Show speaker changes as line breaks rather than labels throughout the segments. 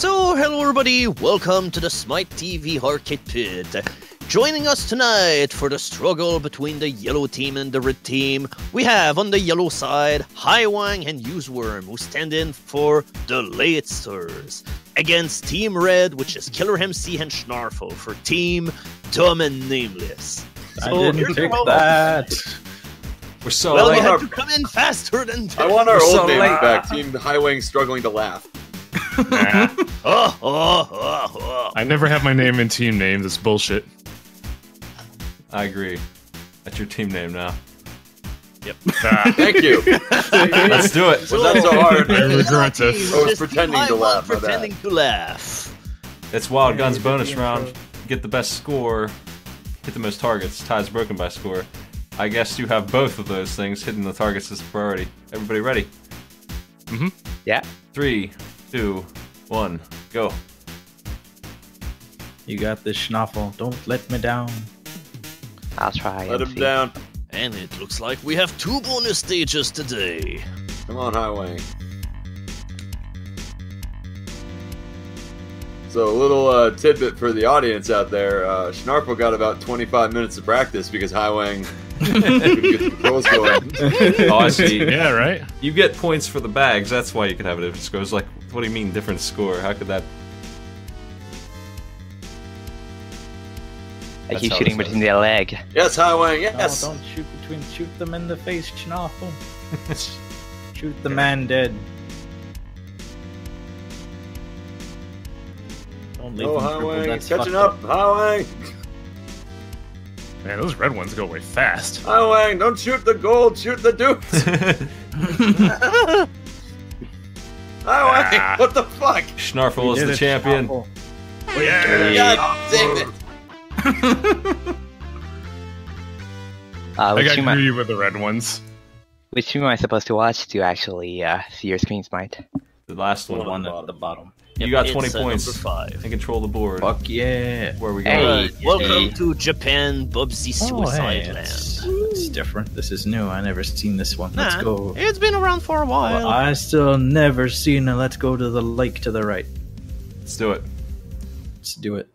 So, hello everybody, welcome to the Smite TV Arcade Pit. Joining us tonight for the struggle between the yellow team and the red team, we have on the yellow side Highwang and UZWorm, who stand in for the Latesters, against Team Red, which is Killer MC and Snarfle, for Team Dumb and Nameless.
I
So,
didn't
here's
pick that.
We're so
Well,
late.
you had to come in faster than
I want our
We're
old
so
name
late.
back. Team Highwang struggling to laugh.
Oh, oh, oh, oh.
I never have my name in team name. This bullshit.
I agree. That's your team name now.
Ah,
Thank you.
Let's do it.
Was that so hard?
I regret this.
I was pretending to laugh, my bad.
Pretending to laugh.
It's Wild Guns bonus round. Get the best score. Hit the most targets. Ties broken by score. I guess you have both of those things. Hitting the targets is priority. Everybody ready?
Mm-hmm.
Yeah.
Three, two, one, go.
You got this, Schnaffel. Don't let me down.
I'll try.
Let him
see.
down.
And it looks like we have two bonus stages today.
Come on, Highwang. So a little uh, tidbit for the audience out there: uh, Schnarple got about 25 minutes of practice because Highwang couldn't get going.
Oh, I see.
Yeah, right.
You get points for the bags. That's why you could have a different score. It's like, what do you mean different score? How could that?
I
That's
keep
how
shooting
this
between their leg.
Yes, Highwang. Yes.
No, don't shoot between. Shoot them in the face, Schnaffel. shoot the man dead. Don't leave
Oh,
him crippled,
Highwang,
that's
catching
fucked
up. Highwang,
Man, those red ones go away fast.
Highwang, don't shoot the gold, shoot the dupes. Highwang,
Ah.
what the fuck?
Schnarfle is the
it,
champion.
Schnaffel.
Yeah.
God damn it.
Uh,
I got
team I,
greedy with the red ones.
which team am I supposed to watch to actually uh, see your screen smite?
The last
The
one.
one at the bottom.
You got 20
uh,
points.
Five.
And control the board.
Fuck yeah.
Where we go?
Hey.
Welcome
hey.
to Japan, Bubsy
Oh,
Suicide
hey,
Land.
it's, it's different. This is new. I never seen this one. Let's go.
It's been around for a while.
Well, I still never seen a let's go to the lake to the right.
Let's do it.
Let's do it.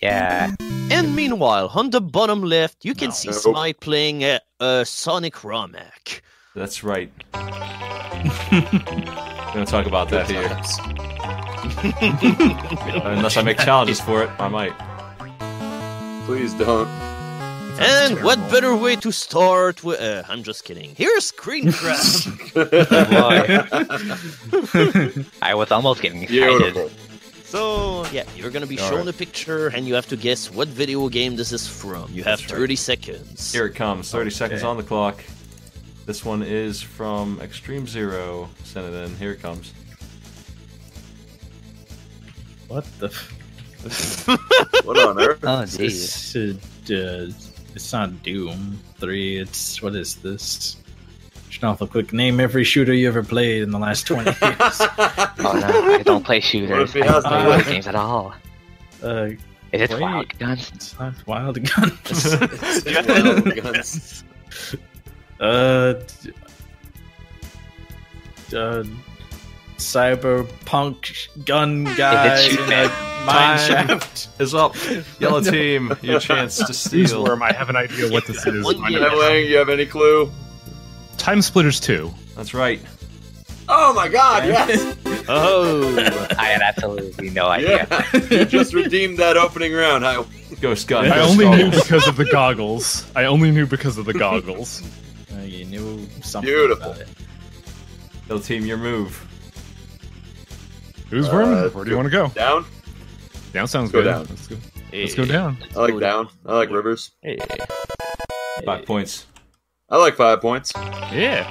Yeah.
and meanwhile, on the bottom left, you can
No.
see
Nope.
Smite playing a, a Sonic Ramek.
That's right. We're gonna talk about that here. Unless I make challenges for it, I might.
Please don't.
And what better way to start with? Uh, I'm just kidding. Here's Screen Grab.
I was almost getting excited.
Beautiful.
so yeah, you're gonna be
All
shown
right.
a picture, and you have to guess what video game this is from. You have
That's right.
30 seconds.
Here it comes. 30 seconds on the clock. This one is from Extreme Zero. Send it in. Here it comes.
What the? F-
What on earth?
Oh, jeez.
this, uh, it's not Doom Three. It's what is this? Schnaufel, quick name every shooter you ever played in the last twenty years.
Oh no, I don't play shooters. I don't play
to?
games at all.
uh,
Is it
Wait.
Wild Guns?
it's not Wild Guns.
Wild guns.
uh, d- uh, cyberpunk gun guy.
shoot
in a mine shaft.
Is up. Yellow team, your chance to steal.
UZWorm, I have an idea what this is.
One
I
game.
know.
Highwang, you have any clue?
TimeSplitters 2.
That's right.
Oh my god, yes!
Oh,
I had absolutely no idea.
Yeah, you just redeemed that opening round. Hi-
Ghost gun.
I
ghost
only knew because of the goggles. I only knew because of the goggles.
Uh, you knew something
Beautiful.
about it.
Yellow team, your move.
UZWorm,
Uh,
where do you want to go?
Down?
Down sounds
Go
good.
down.
Let's go. Let's go down.
I like down. I like rivers.
Hey.
Five points.
I like five points.
Yeah.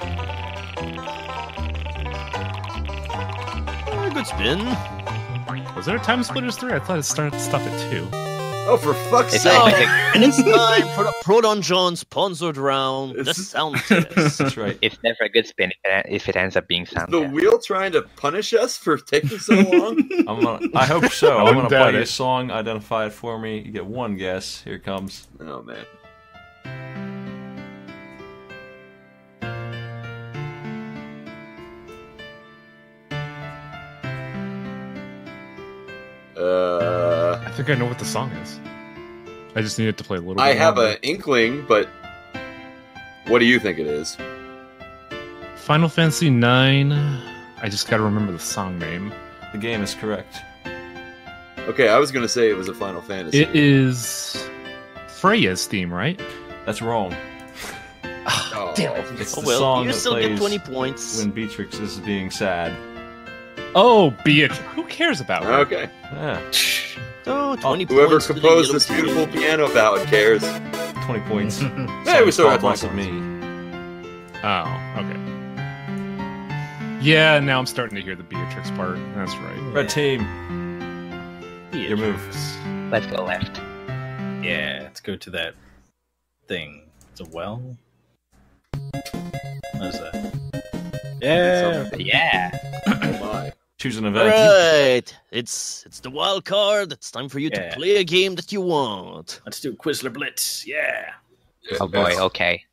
Oh, good spin.
Was there a TimeSplitters 3? I thought it started stopped at 2.
Oh, for fuck's
It's
sake!
like
And it's time for the ProtonJon sponsored round, the
It's-
sound test.
That's right.
It's never a good spin if it, ends up being
Is
sound.
the
test.
wheel trying to punish us for taking so long?
I'm gonna, I hope so.
I
I'm gonna play you a song, identify it for me. You get one guess. Here it comes.
oh man. Uh,
I think I know what the song is. I just need it to play a little.
I have an inkling, but what do you think it is?
Final Fantasy Nine. I just gotta remember the song name.
The game is correct.
Okay, I was gonna say it was a Final Fantasy.
It is Freya's theme, right?
That's wrong.
Ah, oh,
damn it.
It's
Oh
the
well,
song
you
that
still
plays
get 20 points.
when Beatrix is being sad.
Oh, Beatrix! Who cares about her?
Okay.
Yeah,
Oh, 20
Whoever
points
composed
yellow
this
team.
beautiful piano ballad cares.
20 points.
Hey, we still got
Song's
20
of
points.
Me.
Oh, okay. Yeah, now I'm starting to hear the Beatrix part. That's right.
Red team, your move.
Let's go left.
Yeah, let's go to that thing. It's a well. What is that? Yeah.
Yeah.
My.
Choose an event.
right, it's it's the wild card. It's time for you
Yeah.
to play a game that you want.
Let's do Quizler Blitz. Yeah.
Oh boy. Okay.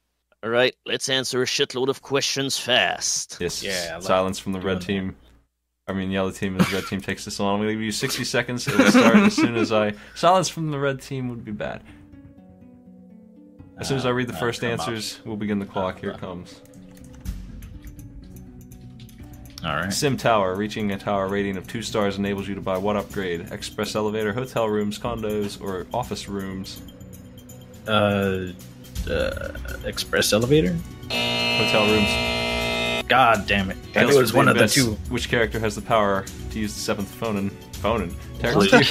All right, let's answer a shitload of questions fast.
Yes.
Yeah, like
Silence from the red
doing
team. I mean, yellow team as red team takes this on. I'm going to give you 60 seconds. It will start as soon as I. Silence from the red team would be bad. As soon as I read the
Uh,
first
come up.
answers, we'll begin the clock. Here it comes.
All right.
SimTower. Reaching a tower rating of two stars enables you to buy what upgrade? Express elevator, hotel rooms, condos, or office rooms?
Uh, uh, express elevator.
Hotel rooms.
God damn it! I knew it was one of the two.
Which character has the power to use the seventh phone and phone and tear, tear,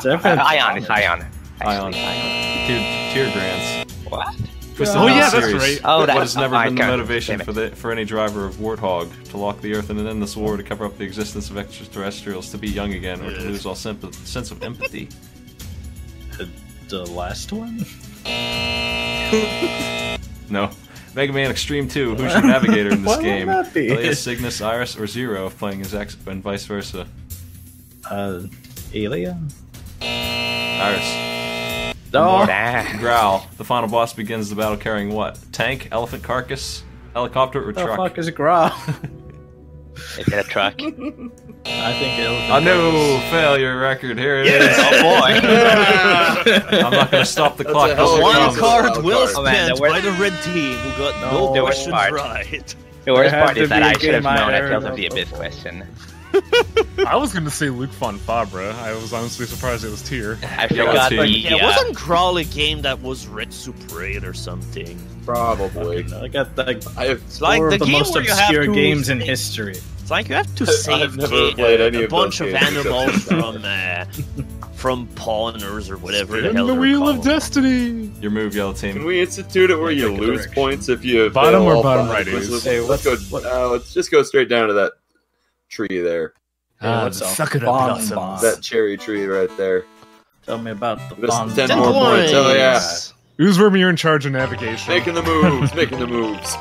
Seven.
Ion. Ion.
Ion.
Actually, Ion.
tear, tear grants?
What?
Twisted
Oh,
Metal
yeah, that's
series.
right.
Oh,
what has never
oh,
been the motivation for the for any driver of Warthog to lock the Earth in an endless war to cover up the existence of extraterrestrials, to be young again, or to lose all sympath- sense of empathy?
The last one.
No. Mega Man Xtreme 2. Who's your navigator in this
Why would
game?
that be?
Elias, Signas, Iris, or Zero if playing as X, and vice versa.
Uh, Alia.
Iris.
Oh,
Nah.
Growl. The final boss begins the battle carrying what? Tank, elephant carcass, helicopter, or
what the
truck?
fuck is a growl?
Is it a truck?
I think elephant.
A new failure record. Here it is.
oh boy.
I'm not going to stop the clock.
a hell
till
of
it
a
One card
Wild
well
card.
Oh, oh man,
spent
the worst-
by the red team who got
No.
no
worst
questions
part.
right.
The worst part is that I should have
game I
known at
heard
Tales of
of
the Abyss question.
I was gonna say Luke fon Fabre. I was honestly surprised it was Tear.
I forgot
let's
Yeah, wasn't Crawl a game that was Red Super or something?
Probably.
I got like
I have
It's like the
the
game
most
where have
obscure
to
games in history.
It's like you have to save
never
ga-
played any
a
of
bunch of animals from uh, from pawners or whatever the
In
hell
the
they're
Wheel of
called.
Destiny.
Your move, yellow
Can
team.
Can we institute it where you lose
direction.
points if you
Bottom
fail
or bottom right
Let's,
is?
let's,
Hey,
let's go.
what's- what-
Uh, let's just go straight down to that tree there.
Ah,
what's
the
a
Sakura
bonbon?
blossoms.
That cherry tree right there.
Tell me about the
Give us
bonbon.
10
Ten
more points. Oh, yeah.
points.
You're in charge of navigation.
Making the moves, making the moves.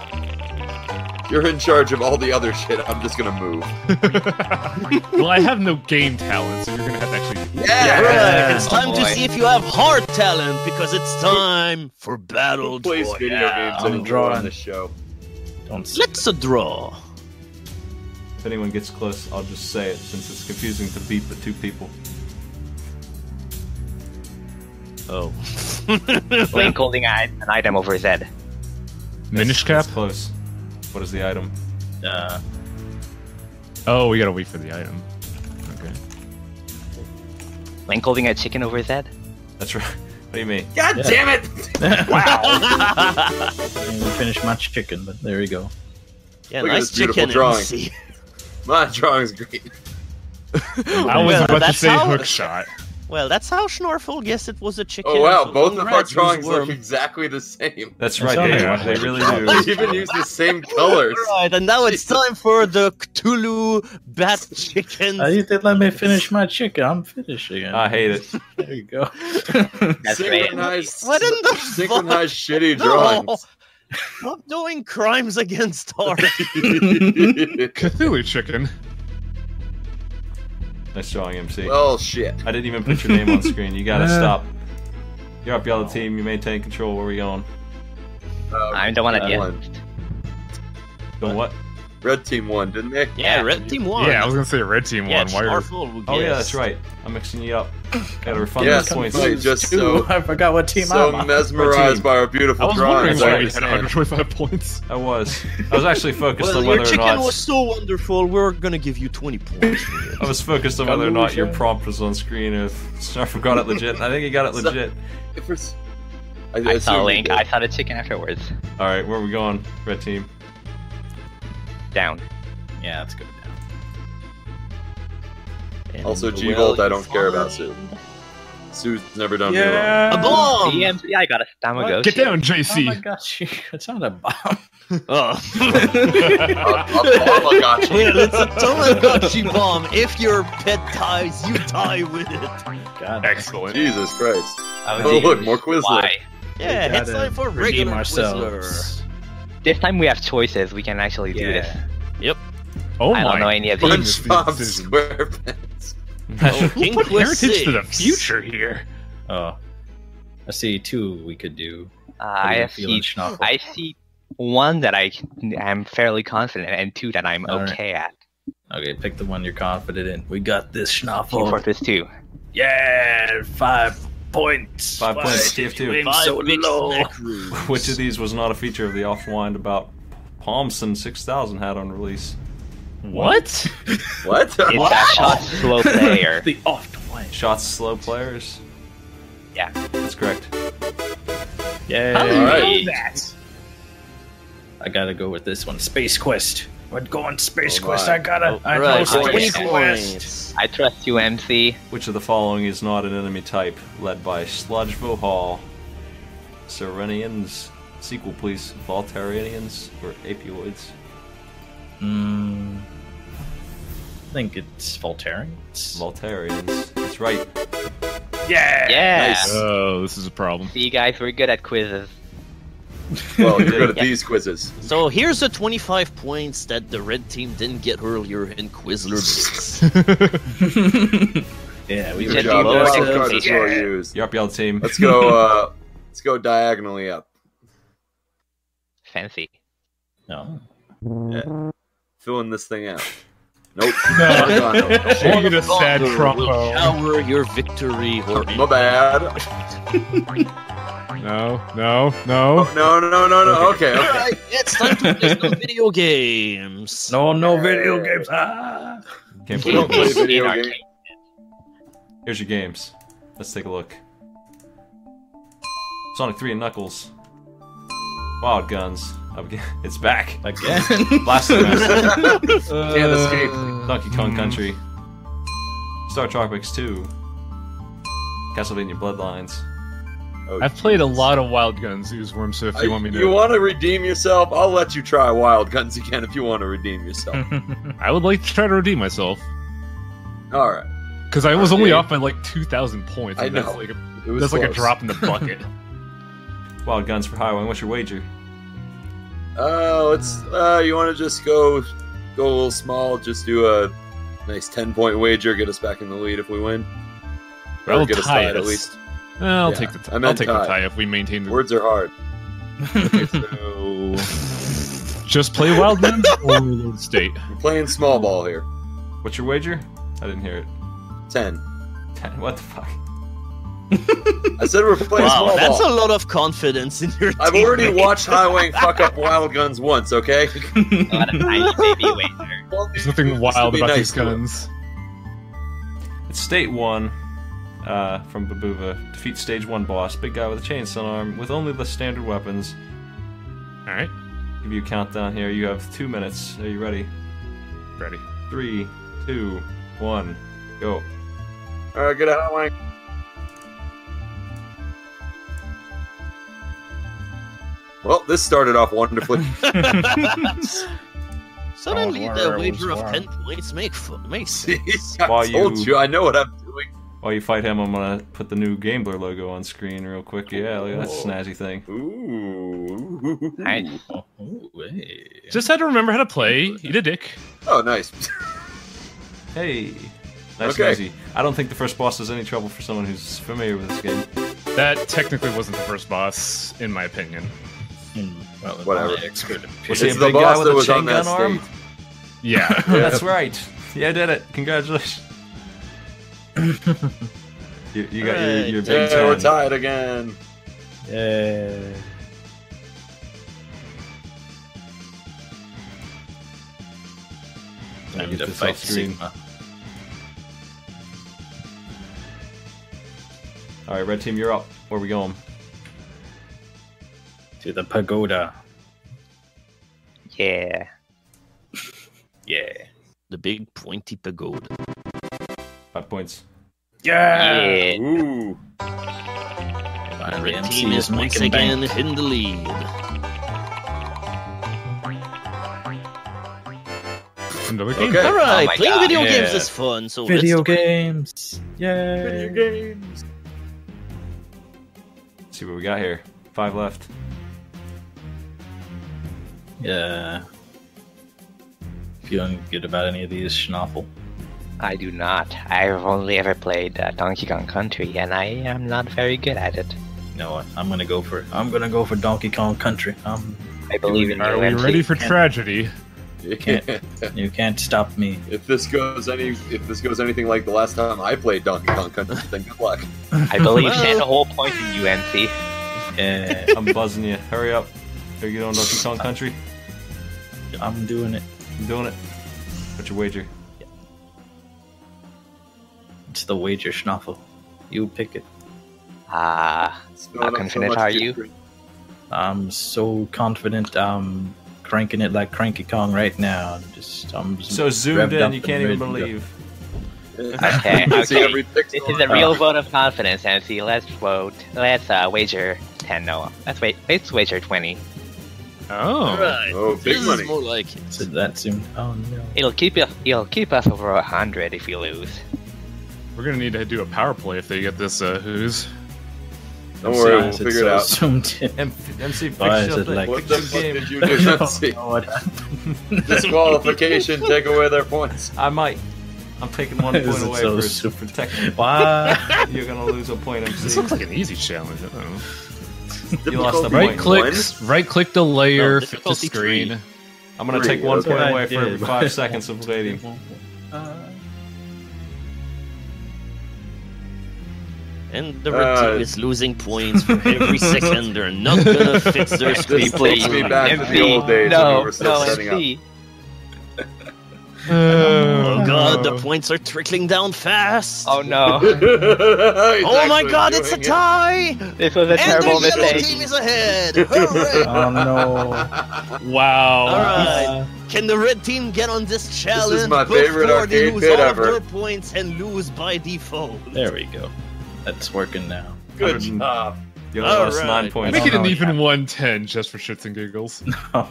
You're in charge of all the other shit. I'm just gonna move.
well, I have no game talent, so you're gonna have to actually.
Yeah.
Right, it's
Oh,
time to see if you have heart talent because it's time for battle.
Who plays video games
I'm drawing.
on this show?
Don't say
Let's a draw.
If anyone gets close, I'll just say it since it's confusing to beat the two people.
Oh.
Link holding i- an item over his head.
Minish
That's
cap?
close. What is the item?
Uh,
Oh, we gotta wait for the item. Okay.
Link holding a chicken over his head.
That's right. What do you mean?
God
Yeah.
damn it!
I didn't finish my chicken, but there you go.
yeah,
Look at
nice
this
chicken.
drawing.
MC.
My drawing's great.
I was
Well,
about to
that's
say
how-
hook shot.
Well, that's how Schnorfel guessed it was a chicken.
Oh wow, both of our
congrats,
drawings look exactly the same.
That's
That's
right. They,
there.
they really do.
They even use the same colors.
Right, and now it's time for the Cthulhu bat chicken.
Uh, you did let me finish my chicken. I'm finishing it.
I hate it.
There you go.
That's great.
synchronized,
What in the
synchronized shitty
No!
Drawings.
Stop doing crimes against art.
Cthulhu chicken.
Nice drawing, MC.
well, shit.
I didn't even put your name on screen. You gotta
Uh.
stop. You're up, yellow team. You maintain control. Where we going?
Um,
I'm the one at the
Uh,
end.
Go what?
Red team won, didn't they?
Yeah, red team won.
Yeah, I was gonna say red team
Yeah,
won. Why are
Snarful will
Oh yeah, that's right. I'm mixing you up. Gotta refund
Yes,
those points.
right. just so-
I forgot what team
so
I'm on.
mesmerized
team?
by our
I
beautiful
was wondering why
I
you had 125 points.
I was. I was actually focused
Well,
on whether or
chicken
not.
was so wonderful. We're gonna give you 20 points.
I was focused on whether or not your prompt was on screen. Or if Snarf got it legit. I think he got it
So-
legit.
If we're- I,
I saw
assume we
Link. I saw the chicken afterwards.
All right, where are we going, red team?
Down.
Yeah, let's go down.
And
Also, G-Volt, I don't care about
find-
Sue's never done me wrong.
A bomb!
DMs, yeah, I got a Tamagotchi.
Get down,
Oh my
JC.
gosh, it's not a bomb.
Oh.
A, a Tamagotchi.
well, it's a Tamagotchi bomb. If your pet dies, you die with it.
God,
Excellent.
Jesus Christ.
Oh,
Oh, look, more Quizlet.
Why?
Yeah,
We
it's
gotta
time for
redeem
regular
ourselves.
This time we have choices. We can actually do this. Yep.
Oh
I
my.
don't know any of these.
goodness, these
SpongeBob
decisions.
SquarePants.
Oh, King
Put
Quest
heritage to the future here.
Oh, I see two we could do.
Uh, I
you
have
feel in
see, I see one that I am fairly confident, and two that I'm
All right.
okay at.
Okay, pick the one you're confident in. We got this
Team
Schnoffel.
Fortress 2.
Yeah, five points.
Five points, TF2.
Aim so low.
Which of these was not a feature of the Offwind about Palmson 6000 had on release?
What?
What?
It's that shot slow player.
The off one.
Shots slow players?
Yeah.
That's correct.
Yeah.
How do you
Alright.
know that?
I gotta go with this one. Space Quest. We're going Space
Oh
Quest.
my.
I gotta. I
Right,
know. Space
20
Quest.
I trust you, MC.
Which of the following is not an enemy type, led by Sludge Vohaul? Serenians? Sequel, please. Voltarians or Apioids?
Hmm. I think it's Voltarians.
Voltarians. That's right.
yeah.
Yeah.
Nice.
Oh, this is a problem.
See, you guys, we're good at quizzes.
Well, you're good at
Yeah.
these quizzes.
So here's the 25 points that the red team didn't get earlier in Quizler Blitz.
yeah, we
Good
Good
Should
job.
be
Wild
more
card is well
yeah.
used.
Yarp Yell team.
Let's go. Uh, let's go diagonally up.
Fancy.
No.
Filling this thing out. Nope.
No.
Gargano.
You're gonna sad
Will shower your victory or
My bad.
No, no, no.
Oh, no, no, no, no, no. Okay, okay.
Alright, it's time to play some video games.
No, no video games. Ah.
Can't
We don't play video games.
arcade.
Here's your games. Let's take a look. Sonic 3 and Knuckles. Wild Guns. Again. It's back.
Again.
Blaster Master.
Can't escape.
Donkey Kong Country. Star Tropics 2. Castlevania Bloodlines.
Oh,
I've played a lot of Wild Guns, UZWorm, so if
I-
you want me to.
you want to redeem yourself? I'll let you try Wild Guns again if you want to redeem yourself.
I would like to try to redeem myself.
All right.
Because I was only
Okay.
off by like 2,000 points.
I
and that's
know.
Like a,
It was
that's like a drop in the bucket.
Wild Guns for Highwang. What's your wager?
Uh, let's. Uh, you want to just go, go a little small. Just do a nice ten point wager. Get us back in the lead if we win. Or
I'll
get us
tie
tied at
us.
least.
I'll
Yeah,
take the
I
tie. I'll take
tie.
the uh, tie if we maintain the.
Words are hard.
so,
Just play Wild Guns or Lord State.
We're playing small ball here.
What's your wager? I didn't hear it.
Ten.
Ten. What the fuck?
I said we're playing
Wow,
small
that's
ball.
a lot of confidence in your
I've
team.
already watched Highwang fuck up Wild Guns once. Okay.
Not a tiny baby wager.
There's nothing wild about these guns.
It's State 1 uh, from Babuva. Defeat Stage 1 boss. Big guy with a chainsaw arm with only the standard weapons.
Alright,
Give you a countdown here. You have two minutes. Are you ready?
ready.
Three, two, one, go.
All right, get out, Highwang. Well, this started off wonderfully.
Suddenly,
Oh,
the
wow,
wager of 10 points make fu- makes sense.
I
While
told
you-
you, I know what I'm doing.
While you fight him, I'm gonna put the new Gambler logo on screen real quick. Yeah, look at that
Oh.
snazzy thing.
Ooh.
Nice.
oh, hey.
Just had to remember how to play. Eat a dick.
Oh, nice.
Hey, nice
Okay.
and easy. I don't think the first boss is any trouble for someone who's familiar with this game.
That technically wasn't the first boss, in my opinion.
Hmm, well,
Whatever.
my expert
Was he
it's
a
the
big guy
boss
with
that
a chain gun arm?
stage.
Yeah.
That's right. Yeah, I did it. Congratulations. you, you got your, your big
Yeah, we're
10.
tied again.
Yay. Time to fight. Sigma.
All right, red team, you're up. Where we going?
To the pagoda.
Yeah.
Yeah.
The big pointy pagoda.
Five points.
Yeah.
Ooh.
Finally,
Red team
is
is once again
bank.
in the lead.
Another game.
Okay.
All right,
Oh
playing
God.
video
Yeah.
games is fun. So
Video
let's
games. Yeah.
Video games.
Let's see what we got here. Five left.
Yeah. Feeling good about any of these, Schnoffel?
I do not. I've only ever played uh, Donkey Kong Country, and I am not very good at it.
You know what? I'm gonna go for I'm gonna go for Donkey Kong Country. Um,
I believe in
Are
you,
we ready for
Can't-
tragedy?
Can't- you can't stop me.
if this goes any, if this goes anything like the last time I played Donkey Kong Country, then good luck.
I believe
Well-
in the whole point in you, MC.
Yeah,
I'm buzzing you. Hurry up. Are you on Donkey Kong Country?
I'm doing it.
I'm doing it. What's your wager?
It's the wager, Schnoffel. You pick it.
Ah,
Spilling up
confident
much
are
juice
you?
I'm so confident. I'm cranking it like Cranky Kong right now. Just I'm just
So zoomed in, you can't even
ready to go.
believe.
Okay,
You can see
okay.
every
this is a real vote of confidence, MC. Let's vote. Let's uh, wager 10. No, let's wait. Let's wager 20.
Oh.
All right.
Oh, big
this
money.
is more like it.
So that soon. Oh no.
It'll keep you. It'll keep us over 100 if you lose.
We're gonna need to do a power play if they get this uh, who's.
Don't worry, we'll
Why is
figure
so
it out.
Zoomed in?
M- MC,
Why is it like-
What the fuck
game.
did you do? Let's.
Oh, what?
Disqualification. Take away their points.
I might. I'm taking one
Is
point away
so
for,
stupid?
for technical.
Why?
You're gonna lose a point,
This looks like an easy challenge. I don't know.
You lost the
Difficulty
point.
Right click, right click the layer,
No,
fit the screen.
three.
I'm gonna
Three,
take one
that's
point away for every five seconds of waiting.
And the red
Uh,
team is losing points for every second. They're not gonna fix their
This
screen.
takes me back to the old days when we were still
no,
setting up.
MC.
Oh god, the points are trickling down fast.
Oh no,
Oh my god, it's a tie!
this was a
And
terrible
the yellow
mistake.
team is ahead! Hooray!
oh no.
Wow.
Alright, can the red team get on this challenge this is
my favorite
before they lose all
ever.
of their points and lose by default?
There we go. That's working now.
Good job.
You only lost
Alright.
nine points.
Make it an even
what
110 just for shits and giggles.
Oh.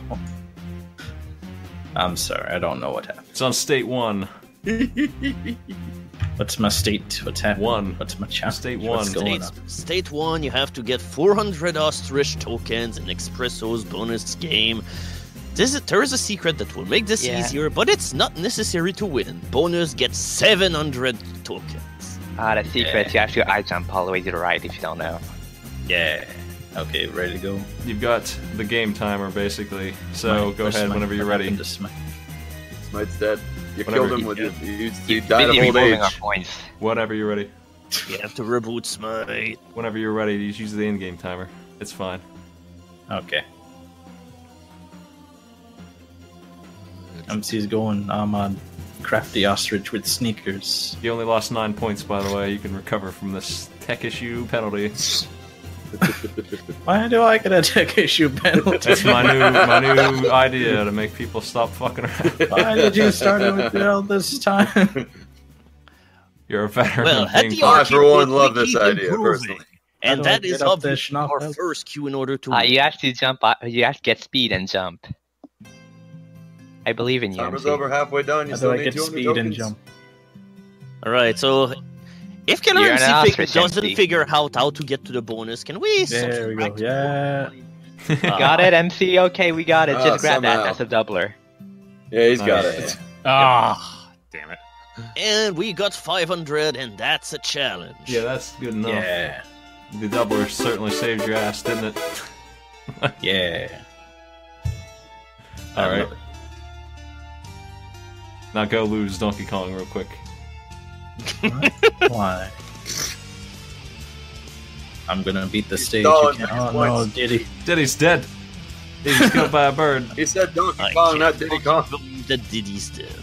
I'm sorry, I don't know what happened.
It's on state one.
What's my state? What's happening?
One.
What's my challenge?
State
What's
one.
going
State,
on?
state 1, you have to get 400 ostrich tokens in Expresso's bonus game. This is, there is a secret that will make this
Yeah.
easier, but it's not necessary to win. Bonus gets 700 tokens.
Ah, the secret. You have to eye jump all the way to the right if you don't know.
Yeah. Okay, ready to go.
You've got the game timer basically. So
Smite,
go
where's
ahead
Smite?
whenever you're ready.
Smite?
Smite's dead. You
Whatever.
killed him with
Yeah.
it. You, you died of old age.
Whenever you're ready.
You have to reboot Smite.
Whenever you're ready, just use the in-game timer. It's fine.
Okay. MC's going. I'm on crafty ostrich with sneakers.
You only lost nine points, by the way. You can recover from this tech issue penalty.
Why do I get a tech issue penalty?
That's my new my new idea to make people stop fucking around.
Why did you start it with it all this time?
You're a veteran
Well,
of
at
being
the
I,
arcade
for one, love this idea,
improving.
personally.
And
How do I
that is
get up
obviously our first cue in order to
Uh,
win.
you have to jump. uh, You have to get speed and jump. I believe in you.
Timer's
MC.
over halfway done. You
How
still
do I
need
get
200
speed
tokens.
and jump?
All right, so if Killer
You're an
MC fig- doesn't
MC.
figure out how to get to the bonus, can we?
There we go.
subtract
Yeah.
Got it, MC. Okay, we got it.
Ah,
Just grab
somehow.
that. That's a doubler.
Yeah, he's got
Nice.
it.
Ah, damn it.
And we got 500, and that's a challenge.
Yeah, that's good enough.
Yeah.
The doubler certainly saved your ass, didn't it?
Yeah.
All
I
right.
Love it.
Now go lose Donkey Kong real quick.
Why? I'm gonna beat the stage.
Oh,
You can't-
next
oh no. Diddy.
Diddy's dead. He was killed by a bird.
He said Donkey
I
Kong,
can't
not Diddy Kong.
believe that Diddy's dead.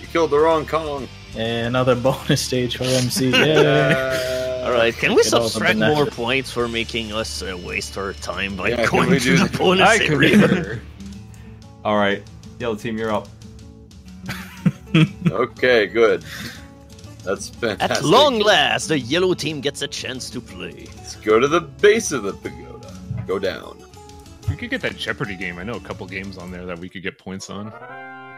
You killed the wrong Kong.
And another bonus stage for MC. Yeah.
Uh,
All right, can we
Get all the
subtract more points for making us uh, waste our time by
Yeah,
going to the
that?
bonus area?
All right, yellow team, you're up.
Okay, good. That's fantastic.
At long last, the yellow team gets a chance to play.
Let's go to the base of the pagoda. Go down.
We could get that Jeopardy game. I know a couple games on there that we could get points on.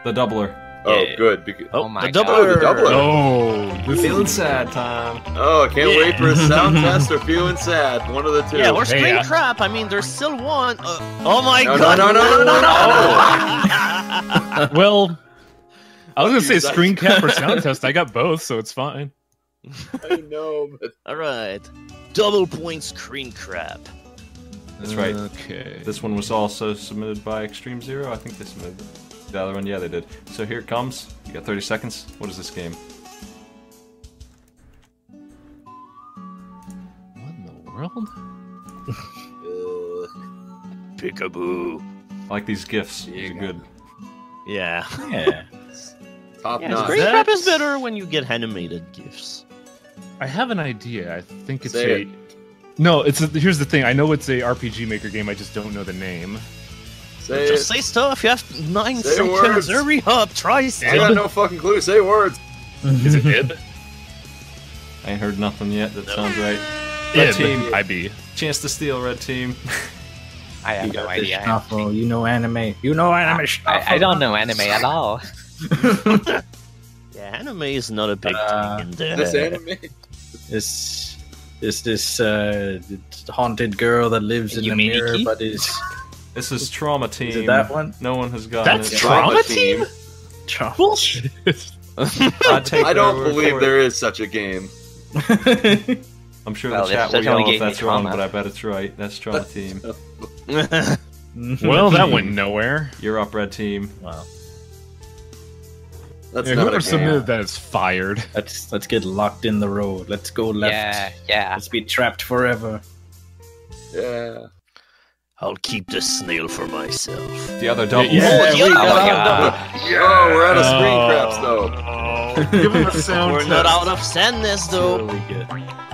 The doubler.
Oh,
Yeah.
good. Because,
Oh,
Oh my
the
God.
doubler.
Oh, the doubler.
Oh, this
Feeling
is
sad time.
oh, I can't
Yeah.
wait for a sound test or feeling sad. One of the two.
Yeah, or
Hey,
screen
uh,
trap. I mean, there's still one. Uh, oh my
No, no,
god!
no, no, no, no,
well. I was gonna say screen cap or sound test. I got both, so it's fine.
I know, but
All right, double point screen crap.
That's right.
Okay.
This one was also submitted by Extreme Zero. I think they submitted the other one. Yeah, they did. So here it comes. You got 30 seconds. What is this game?
What in the world?
Peekaboo.
I like these gifs.
There
These are good.
Yeah.
Yeah.
top
Yeah,
notch.
screen crap is better when you get animated gifs.
I have an idea. I think it's
Say
a.
it.
No, it's a, here's the thing. I know it's a RPG Maker game. I just don't know the name.
Say
Just
it.
say stuff. You have nine
Say
seconds.
words.
Hurry up. Try
I
stuff.
got no fucking clue. Say words.
Is it Ib?
I ain't heard nothing yet. That sounds right. Red
Ib.
team.
IB.
Chance to steal, red team.
I have
You
no idea.
Shuffle. You know anime. You know anime.
I, I don't know anime at all.
Yeah, anime is not a big
Uh,
thing in there.
This anime.
This is this uh, haunted girl that lives in
You
the mirror,
Iki?
but is
This is Trauma Team.
is it that one?
No one has gotten
That's
it.
Trauma Team?
Trauma.
Bullshit.
I'd
I don't believe
for it.
there is such a game.
I'm sure
Well,
the chat will
definitely
yell if
gave me
that's wrong, but I bet it's right. That's Trauma Team.
well, that went nowhere.
You're up, red team.
Wow.
That's
Yeah,
not
whoever
a game.
submitted that is fired.
Let's let's get locked in the road. Let's go left.
Yeah, yeah.
Let's be trapped forever.
Yeah.
I'll keep the snail for myself.
The other double.
Yeah,
Oh,
we
yeah.
got
Oh my
double.
god.
Oh, we're out of oh. screen
Oh.
craps though.
Give him a sound
We're
test.
not out of sadness though.
Really.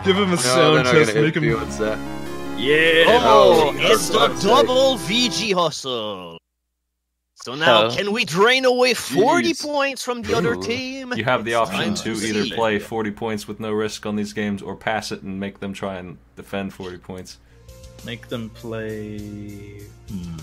Give him a
No,
sound test. Make him.
feeling sad.
Uh, yeah.
Oh,
Oh,
it's the
fuck's sake.
double VG hustle. So now,
So-
can we drain away 40
Jeez.
points from the other team?
You have the
It's
option
time
to either play 40 points with no risk on these games or pass it and make them try and defend 40 points.
Make them play. Hmm.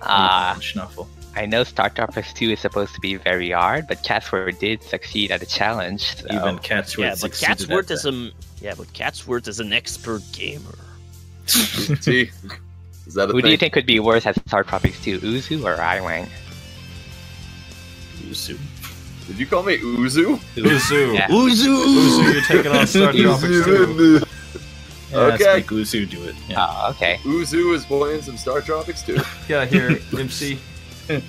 Ah,
Schnuffle.
I know Star Tropics 2 is supposed to be very hard, but Catsword did succeed at the challenge. So.
Even Catsworth
Yeah, but
succeeded
Catsworth
at
is a yeah, but Catsworth is an expert gamer.
See, is that a
Who
thing?
do you think would be worse at Star Tropics 2, Uzu or Iwang?
Uzu.
Did you call me Uzu?
Uzu.
Yeah.
Uzu!
Uzu, you're taking on Star Tropics too.
Yeah, let's
Okay.
make Uzu do it. Yeah.
Oh, okay.
Uzu is playing some Star Tropics too.
Yeah, here, MC.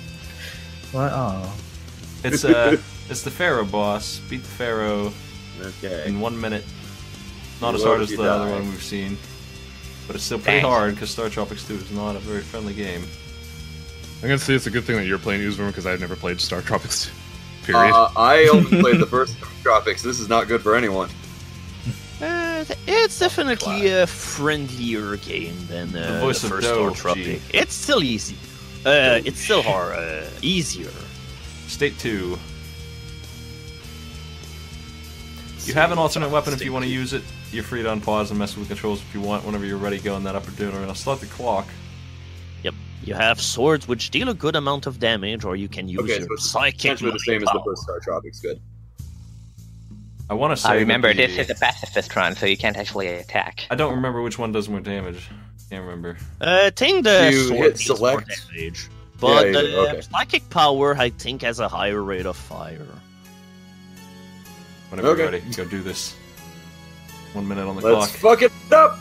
What? Oh.
It's uh, it's the Pharaoh boss. Beat the Pharaoh
Okay.
in one minute. Not as hard as
you
the other one we've seen, but it's still pretty
Thanks.
hard because Star Tropics 2 is not a very friendly game.
I'm gonna say it's a good thing that you're playing Uzurm because I've never played Star Tropics. Period.
Uh, I only played the first Star Tropics. This is not good for anyone.
Uh, it's definitely a friendlier game than uh,
The
the,
voice of
first
Doe,
Star
G.
Tropic. It's still easy. Uh, it's still hard, uh, easier.
State 2. You have an alternate weapon if you want to use it. You're free to unpause and mess with the controls if you want. Whenever you're ready, go in that upper doing. I'll start the clock.
Yep. You have swords which deal a good amount of damage, or you can use
Okay,
your
so it's
psychic.
essentially the
mind
same as the first Star Tropics. Good.
I want to say.
I remember
the-
this is a pacifist run, so you can't actually attack.
I don't remember which one does more damage. Can't remember.
Uh, I think the
You
sword
hit
deals more
select?
damage, but
yeah,
the
okay.
psychic power I think has a higher rate of fire.
Whenever
Okay.
you're ready, go do this. One minute on the
Let's
clock.
fuck it up.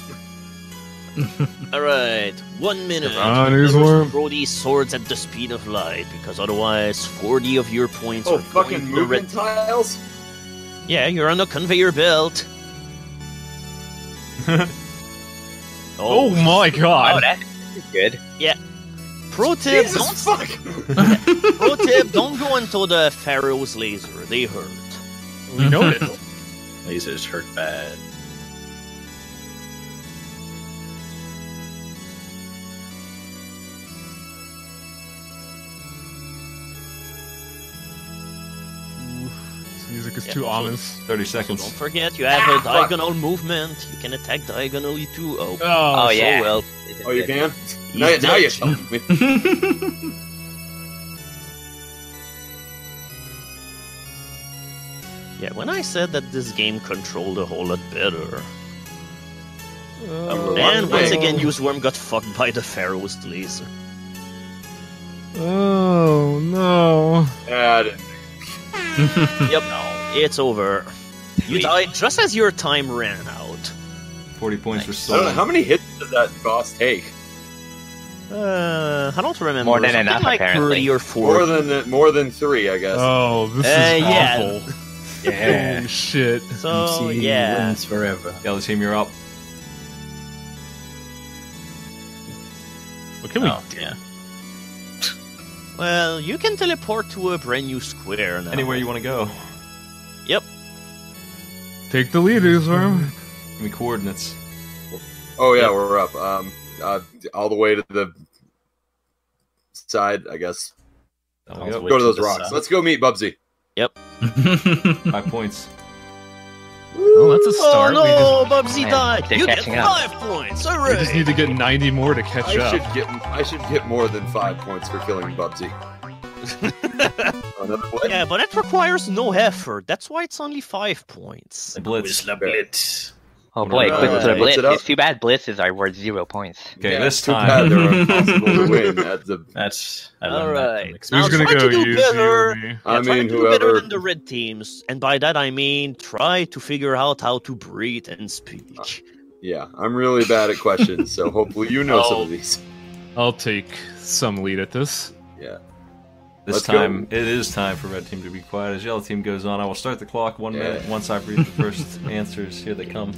All right, one minute.
on,
Never
Newsworm.
Throw these swords at the speed of light, because otherwise, 40 of your points
Oh,
are
fucking
going to the red.
movement tiles?
Yeah, you're on a conveyor belt.
Oh. oh my god.
Oh,
god.
that's good. Yeah.
Pro tip:
Jesus
don't
fuck!
Pro tip, don't go into the Pharaoh's laser. They hurt.
we know it.
Lasers hurt bad.
Music is
Yeah,
too
so-
ominous.
30
So
seconds.
don't forget, you have a ah, diagonal movement. You can attack diagonally too. Oh,
Oh,
Oh, yeah.
well.
Oh, you can?
He's
Now, now you're telling me.
Yeah, when I said that this game controlled a whole lot better.
Number
And once
thing.
again, UZWorm got fucked by the Pharaoh's laser.
Oh no.
Yeah, I didn't.
Yep, it's over. You died just as your time ran out.
40 points
Nice.
for
I don't know, how many hits does that boss take?
Uh, I don't remember.
More than
Something
enough,
like
apparently.
30 or 40.
More than more than three, I guess.
Oh, this
Uh,
is
yeah.
awful.
Yeah.
Holy shit.
so,
MC
yeah.
wins forever.
Yellow team, you're up.
What can we
Oh,
do?
yeah.
Well, you can teleport to a brand new square now.
Anywhere you want to go.
Take the lead, UZWorm.
Give me coordinates.
oh yeah,
Yep.
we're up. Um, uh, all the way to the side, I guess.
I'll
go.
Go to
to
those
the
rocks.
side.
Let's go meet Bubsy. Yep.
Five points.
Oh, that's a start.
Oh
We
no,
Man,
Bubsy died. You get
catching up.
five points. All
We just need to get 90 more to catch
I
up.
should get I should get more than five points for killing Bubsy. Another play?
Yeah, but that requires no effort. That's why it's only five points.
Blitz.
Blitz.
Oh boy,
Alright,
quick
let's
blitz.
it.
It's too bad blitzes are worth zero points.
Okay,
Yeah,
this
too bad
time.
they're impossible to win. At the,
That's I
All
learned that
right.
from experience.
Now
Who's gonna
try to
go?
do
You,
better.
you, or me?
Yeah,
I
try
mean,
to do better
whoever.
than the red teams, and by that I mean try to figure out how to breathe and speak.
Uh, yeah, I'm really bad at questions, so hopefully you know some
Oh.
of these.
I'll take some lead at this.
Yeah.
This
Let's go.
it is time for red team to be quiet. As yellow team goes on, I will start the clock one
Yeah.
minute once I read the first answers. Here they come.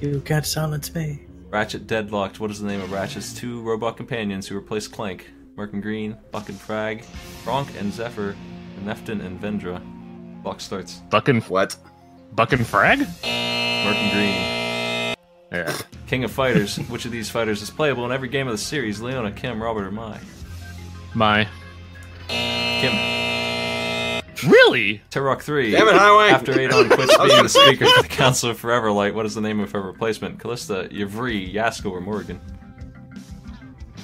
You can't silence me.
Ratchet deadlocked. What is the name of Ratchet's two robot companions who replaced Clank? Merc and Green, Buck and Frag, Bronk and Zephyr, Neftin and Vendra. Clock starts.
Bucking,
What?
bucking frag?
Merc and Green.
Yeah.
King of Fighters. Which of these fighters is playable in every game of the series? Leona, Kim, Robert, or Mai?
My.
Kim.
Really?
Turok 3.
Damn it, Highwang!
After Adon quits being the speaker for the Council of Foreverlight, what is the name of her replacement? Callista, Yavri, Yasko, or Morgan?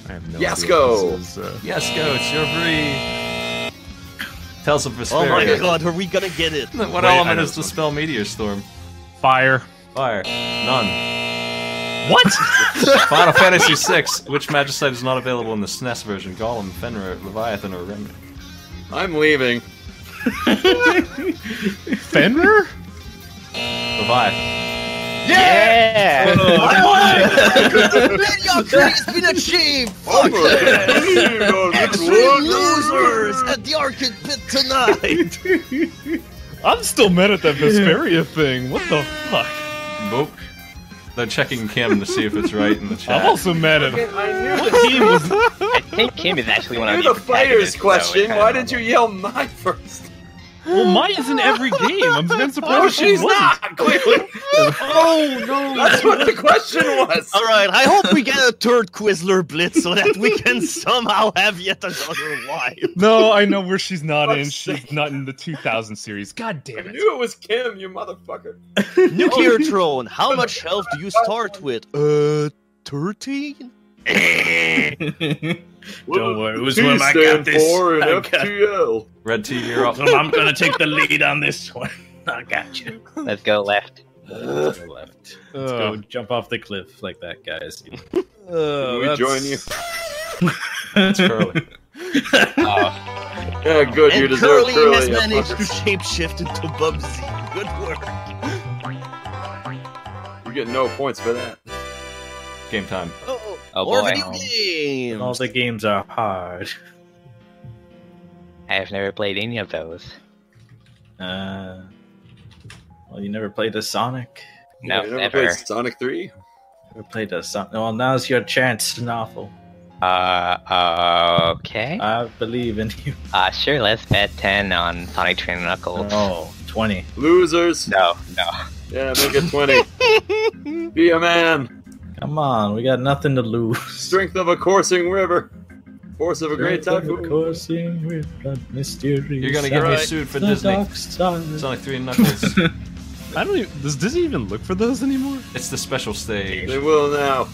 I have no
Yasko.
idea what this is, uh,
Yasko, it's Yavri! Tales of
Oh my god, are we gonna get it?
What
Wait,
element is
this
spell Meteor Storm?
fire.
Fire. None.
What?
Final Fantasy VI. Which Magicite is not available in the SNES version? Golem, Fenrir, Leviathan, or Remnant?
I'm leaving.
Fenrir?
Leviathan.
Yeah!
Oh, your has been achieved! Fuck
Extreme
Extreme losers at the arcade pit tonight!
I'm still mad at that Vesperia thing. What the fuck?
Boop. They're checking Kim to see if it's right in the chat.
I'm also mad at
I knew
what team was.
I think Kim is actually one
I
of the
the fighters
protagonists, so
question.
it kinda-
Why did you yell mine first?
Well, Maya is in every game. I'm kind of surprised
Oh, she's
wasn't.
not. Clearly.
oh no!
That's what the question was.
Alright, I hope we get a third Quizler Blitz so that we can somehow have yet another wife.
No, I know where she's not in.
Fuck's
She's not in the 2000 series. God damn it.
I knew it was Kim, you motherfucker.
Nuclear Throne, how much health do you start with? Uh, 13?
Don't worry, it was
T
when I
stand
got this.
for in
I got-
FTL.
Red team, you're up.
I'm gonna take the lead on this one. I got you.
Let's go left.
Let's go left. Let's go jump off the cliff like that, guys.
Uh,
we
that's-
join you?
that's Curly.
Oh,
Yeah, good. you
And
deserve
Curly
Curly.
has managed to
fucker.
shapeshift into Bubsy. Good work.
You get no points for that.
Game time.
Oh,
Oh,
more
boy.
video games.
All the games are hard.
I have never played any of those.
Uh, well, you never played a Sonic.
No,
you never
never.
played Sonic 3?
Never played a Sonic. Well, now's your chance, Snaffle.
Uh, uh, okay.
I believe in you.
Uh, sure, let's bet 10 on Sonic Train and Knuckles.
Oh, 20.
Losers.
No, no.
Yeah, make it 20. Be a man.
Come on, we got nothing to lose.
Strength of a coursing river. Force of a great
Strength of a
typhoon.
coursing with that mysterious
You're gonna get me
side,
sued for
the
Disney.
dark side.
Sonic 3 and Knuckles.
I don't even. Does Disney even look for those anymore?
it's the special stage.
They will now.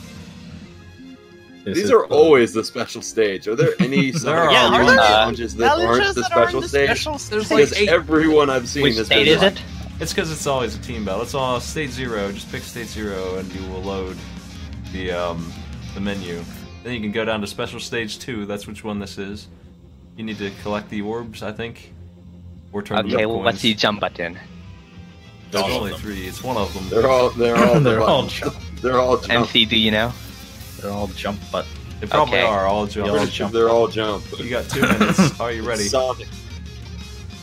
This
These are
the-
always the special stage. Are there any Sonic
Yeah, are
3
there?
challenges that aren't
Challenges
the
that aren't
special
the
stage?
special
There's
stage.
like eight.
everyone I've seen
Which
has
state
been
is it?
It's because it's always a team battle. It's all state zero. Just pick state zero, and you will load the um the menu. Then you can go down to special stage two. That's which one this is. You need to collect the orbs, I think, or turn them
Okay,
into
well, what's the
coins.
jump button?
There's
All
only three. It's one of them.
They're all they're all
They're all jump.
They're all jump.
MC, do you know?
They're all jump but
They probably
Okay.
are all
They
jump.
all jump.
they're all jump.
You got two minutes. Are you ready?
Sonic.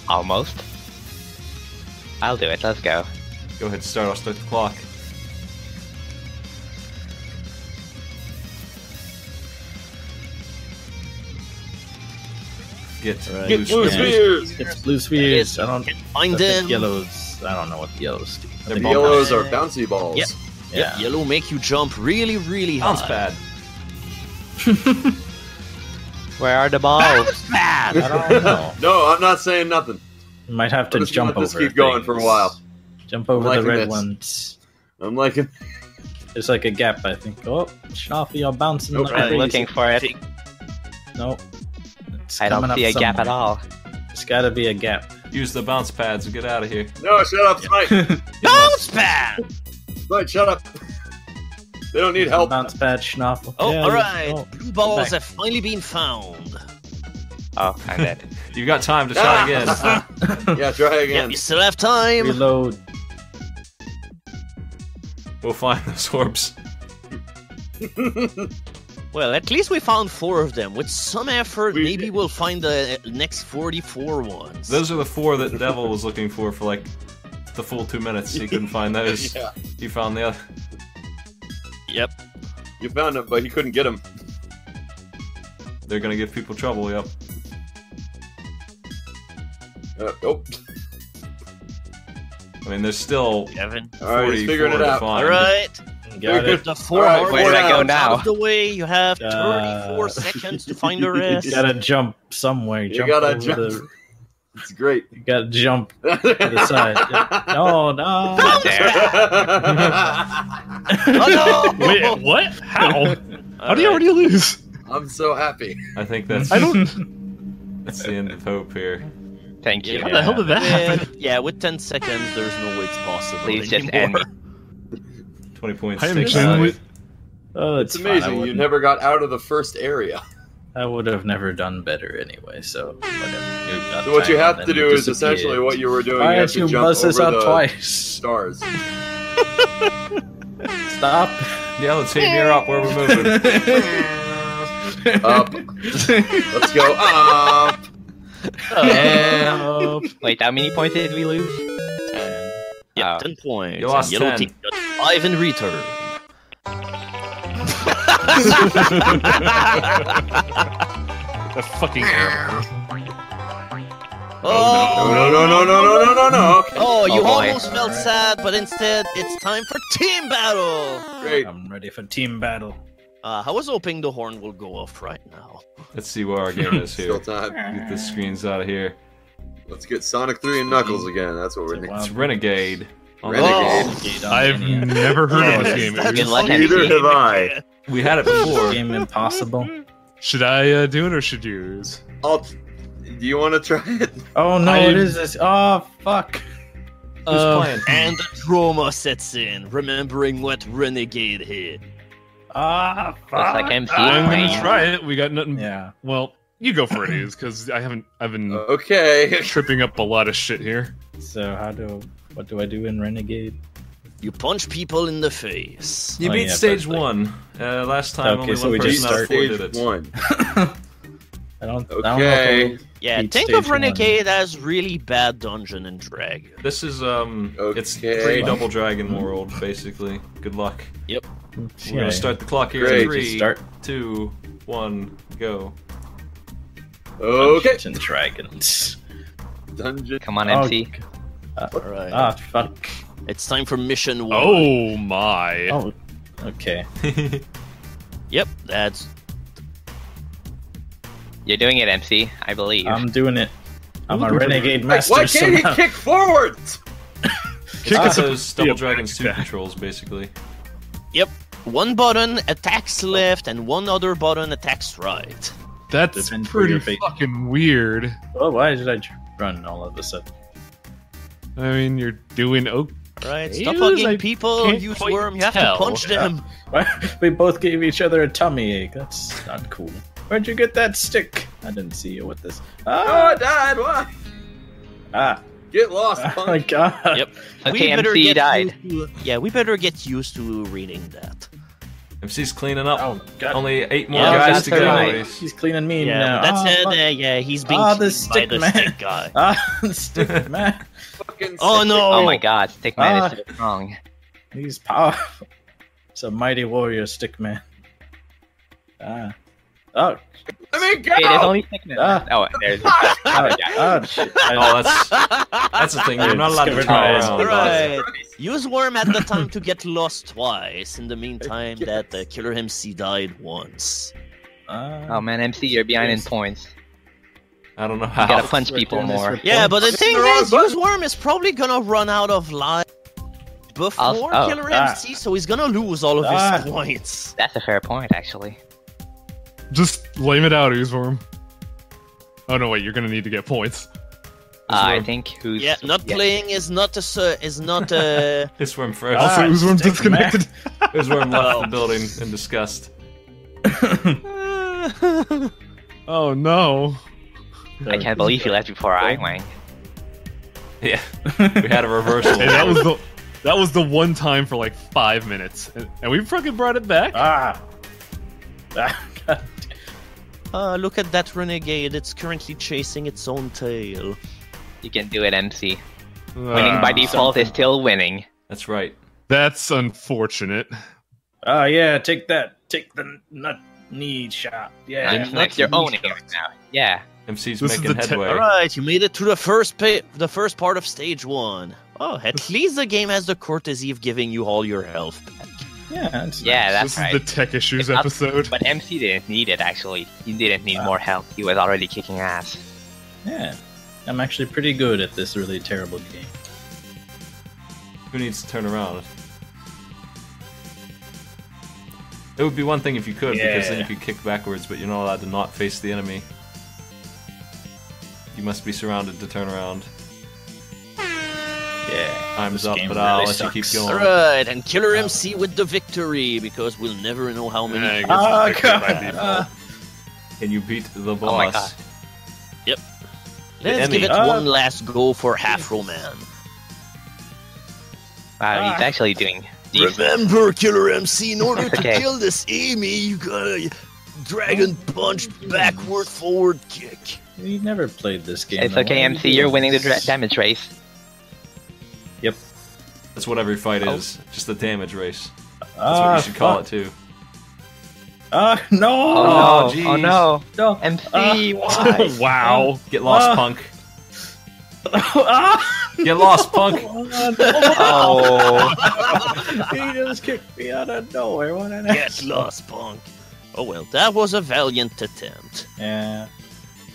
Almost. I'll do it, let's go.
Go ahead. Start. I'll start the clock. Get
Right.
blue
Get blue
spheres.
spheres.
It's blue spheres. I don't
Find
I
them.
yellows. I don't know what the yellows do. I
They're
think
The yellows are bouncy balls.
Yep.
Yeah.
Yellow make you jump really, really
Bounce
high.
pad.
Where are the balls?
Bounce pad.
I don't know.
No, I'm not saying nothing.
You might have to
just
jump
gonna
over.
let this keep going for a while.
Jump over the red
this.
ones.
I'm liking.
There's like a gap, I think. Oh, shnarfl, you're bouncing
Nope.
like
I'm looking for it.
No. It's
I don't
coming
see a
up
gap at all.
There's gotta be a gap.
Use the bounce pads and get out of here.
No, shut up, Smite.
Bounce pad.
Smite, shut up. They don't need help.
Bounce pad shnarfl.
Oh,
Yeah,
all
you-
right.
oh.
Blue balls have finally been found.
Oh, I'm dead.
You've got time to try ah! again.
yeah, try
Yeah,
again.
you still have time.
Reload.
We'll find those orbs.
Well, at least we found four of them. With some effort,
We-
maybe we'll find the next 44 ones.
Those are the four that Devil was looking for for like the full two minutes. He couldn't find those.
yeah,
He found the other.
Yep.
you found them, but he couldn't get them.
They're gonna give people trouble. Yep.
Uh, nope.
I mean, there's still
Kevin.
All right, he's figuring it out.
find.
All right.
Got it.
The four
All right, where do I go
now?
the way. You have
Uh,
34 seconds to find the
You
rest.
gotta jump somewhere.
You
jump
gotta
over
jump.
The,
It's great.
you gotta jump to the side. Yeah. No, no.
Oh no!
Wait, what? How? How do you already lose?
I'm so happy.
I think that's
I don't.
that's the end of hope here.
Thank you.
How the hell did that happen?
Yeah, with 10 seconds, there's no way it's possible
Please just end
anymore.
me.
Twenty points.
I am
takes
genuinely.
Oh,
It's
it's,
amazing. You never got out of the first area.
I would have never done better anyway. So whatever. You got
So what you have to do is essentially what you were doing.
Why
you have to
you
jump
bust this
over
out
the
twice?
stars.
Stop.
Yeah, let's team here up. Where we're moving.
Up. Let's go up.
Help.
Wait, how many points did we lose? Ten.
Yeah,
Oh.
10 points.
You lost
and Yellow
10.
team got 5 in return.
The fucking arrow.
Oh,
No, no, no, no, no, no, no, no. Okay.
Oh, you
Oh,
almost felt sad, but instead, it's time for team battle.
Great.
I'm ready for team battle.
Uh, I was hoping the horn will go off right now.
Let's see where our game is
Still
here.
time.
Get the screens out of here.
Let's get Sonic 3 and Knuckles again. That's what we're
Wow.
doing.
It's Renegade. On the-
Renegade.
Oh,
I've never heard of this game.
That's
Good luck,
funny.
Neither
have I.
We had it before.
Game impossible.
Should I uh, do it or should you?
I'll, do you want to try it?
Oh no,
I-
it is this. Oh fuck.
Who's
Uh,
playing?
And the trauma sets in, remembering what Renegade hit.
Ah fuck.
Looks like MC
I'm
playing.
gonna try it. We got nothing.
Yeah.
Well, you go for it, is because I haven't. I've been
Okay.
tripping up a lot of shit here.
So how do what do I do in Renegade?
You punch people in the face.
You
Oh,
beat
yeah,
stage one. Uh, last time
Okay,
only
so
one
we just
person out of
start
four did
Stage
it.
one.
I don't. I don't know
Okay.
if
Yeah, think of Renegade as really bad Dungeon and Dragon.
This is um, it's
Okay.
pre Double Dragon world basically. Good luck.
I'll-
We're
yeah,
gonna start the clock here.
Great.
Three,
start.
two, one, go.
Okay.
Dungeons and Dragons.
Dungeon.
Come on,
Oh,
MC.
Alright.
Ah, fuck.
It's time for mission one.
Oh my!
Oh, okay.
Yep, that's
You're doing it, MC. I believe.
I'm doing it. I'm a
looking for-
renegade
Wait,
master.
why can't he kick forward?
Kick us up-
those Double
Yeah,
Dragons 2 controls basically. Yep.
One button attacks left and one other button attacks right.
That's
Depends where
pretty fucking weird.
Oh, why did I run all of a sudden?
I mean, you're doing okay.
Right?
Hey,
Stop
Liz,
hugging
I
people,
can't
use
quite
worm, you have
tell.
to punch them.
Why? We both gave each other a tummy ache. That's not cool. Where'd you get that stick? I didn't see you with this.
Oh, I
Ah!
died. Why?
ah.
Get lost,
Oh my god.
Yep.
Okay,
better
MC died.
to- yeah, we better get used to reading that.
MC's cleaning up.
Oh god.
Only eight more
Yeah,
guys to go.
right.
He's cleaning me
Yeah,
now.
that's
Ah,
it. Uh, yeah, he's being
Ah,
killed
the
by
stick
the
man.
stick guy.
Ah, stick man.
Fucking
Oh
sick.
no!
Oh my god, Stickman
Ah.
is so strong.
He's powerful. It's a mighty warrior stick man. Ah. Oh.
Let me go.
Wait, there's only Stickman.
Ah.
Oh, there's.
Oh,
oh, yeah.
oh shit.
Oh, that's that's the thing. You're not allowed to turn
Discovered
around.
Right. UZWorm at the time to get lost twice. In the meantime, that uh, KillerEmcee died once.
Ah.
Oh man, MC, you're behind in points.
I don't know
You
how.
gotta punch people more.
Yeah, but the thing
the
is,
button.
UZWorm is probably gonna run out of life before
oh.
Killer
Ah.
MC, so he's gonna lose all of
Ah.
his points.
That's a fair point, actually.
Just lame it out, UZWorm. Oh no, wait, you're gonna need to get points.
Uh, I think who's.
Yeah, not playing is not a su- is not a.
This worm first.
Ah,
Also, UZWorm
stick
disconnected.
This worm left
Oh.
the building in disgust.
oh no.
I can't believe he left before I went.
Yeah, we had a reversal.
Hey, that was the that was the one time for like five minutes, and, and we fucking brought it back.
Ah. Ah, god.
Ah, look at that renegade! It's currently chasing its own tail.
You can do it, MC. Winning by
Ah,
default is still winning.
That's right.
That's unfortunate.
Oh yeah, take that. Take the nut knee shot. Yeah.
Nice, nice. You're owning it now. Yeah.
MC's
This is
making
the te-
headway.
All right, you made it to the first pa- the first part of stage one. Oh, at least the game has the courtesy of giving you all your health back.
Yeah. That's
Yeah, that's
this
right.
is the tech issues
not-
episode.
But MC didn't need it, actually. He didn't need
Ah.
more help. He was already kicking ass.
Yeah. I'm actually pretty good at this really terrible game.
Who needs to turn around? It would be one thing if you could, because then you could kick backwards, but you're not allowed to not face the enemy. You must be surrounded to turn around.
Yeah.
Time's
this
up,
game
but I'll
really
let you keep going.
All right, and KillerEmcee with the victory because we'll never know how many.
Yeah,
Oh
it's victory by
god.
default.
Ah.
Can you beat the boss?
Oh my god.
Let's
Emmy.
give it
Ah.
one last go for Afro Man.
Wow,
Ah.
he's actually doing decent.
Remember, KillerEmcee, in order to kill this Amy, you gotta dragon punch, backward, forward kick.
We never played this game.
It's
though.
okay,
Why are we
MC. You're winning the dra- damage race. Yep.
That's what every fight
Oh.
is. Just a damage race. That's
Ah,
what you should call
fuck.
it too.
Ah, no!
Oh,
Oh,
no! Oh no!
no!
MC,
Ah.
why?
wow.
Get lost,
Ah.
punk.
ah!
Get lost, punk.
Oh,
he just kicked me out of nowhere. What an
Get
ass.
lost, punk. Oh well, that was a valiant attempt.
Yeah.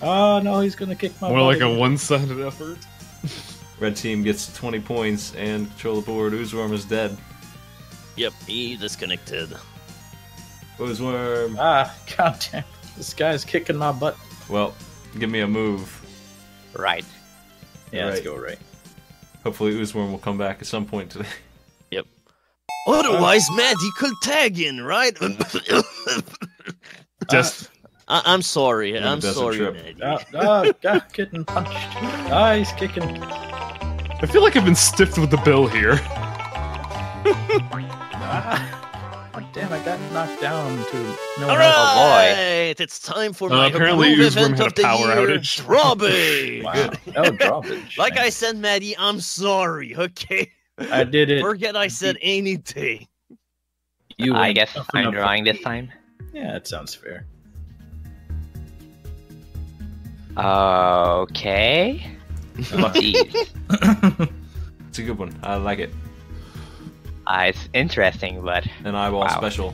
Oh no, he's gonna kick my. Butt.
More like a one-sided effort.
Red team gets 20 points and control the board. UZWorm is dead.
Yep, he disconnected.
UZWorm.
Ah, goddamn! This guy's kicking my butt.
Well, give me a move.
right.
Yeah, let's go right.
Hopefully, UZWorm will come back at some point today. Yep.
Otherwise, Matt, he could tag in, right?
Just
I- I'm sorry.
In
I'm sorry,
trip.
Maddie.
Ah, ah, getting punched. Ah, he's kicking.
I feel like I've been stiffed with the bill here.
Ah, oh, damn, I got knocked down to no
All
health.
right, it's time for
Uh,
my
apparently
approve
UZWorm
event
had
of
a
the
power
year,
outage.
Drawbridge.
Wow. Oh, drawbridge.
Like I said, Maddie, I'm sorry. Okay,
I did it.
forget I said anything.
You
I guess I'm drawing this time.
Yeah, that sounds fair.
Okay. Jeez.
It's a good one. I like it.
Uh, it's interesting, but
An eyeball
Wow.
special.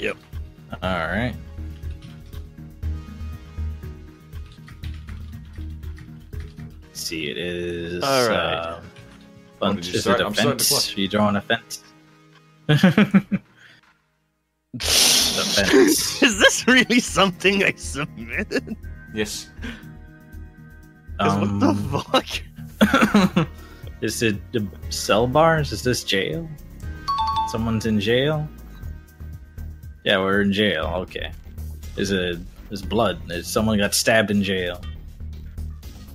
Yep.
All right. Let's see, it is.
All right.
Uh, bunch,
did you
is
start?
it a
I'm
fence?
clutch.
You drawing a fence? the fence.
Is this really something I submitted?
Yes.
'Cause
Um,
what the fuck?
is it the cell bars? Is this jail? Someone's in jail? Yeah, we're in jail. Okay. Is it there's blood? Is someone got stabbed in jail?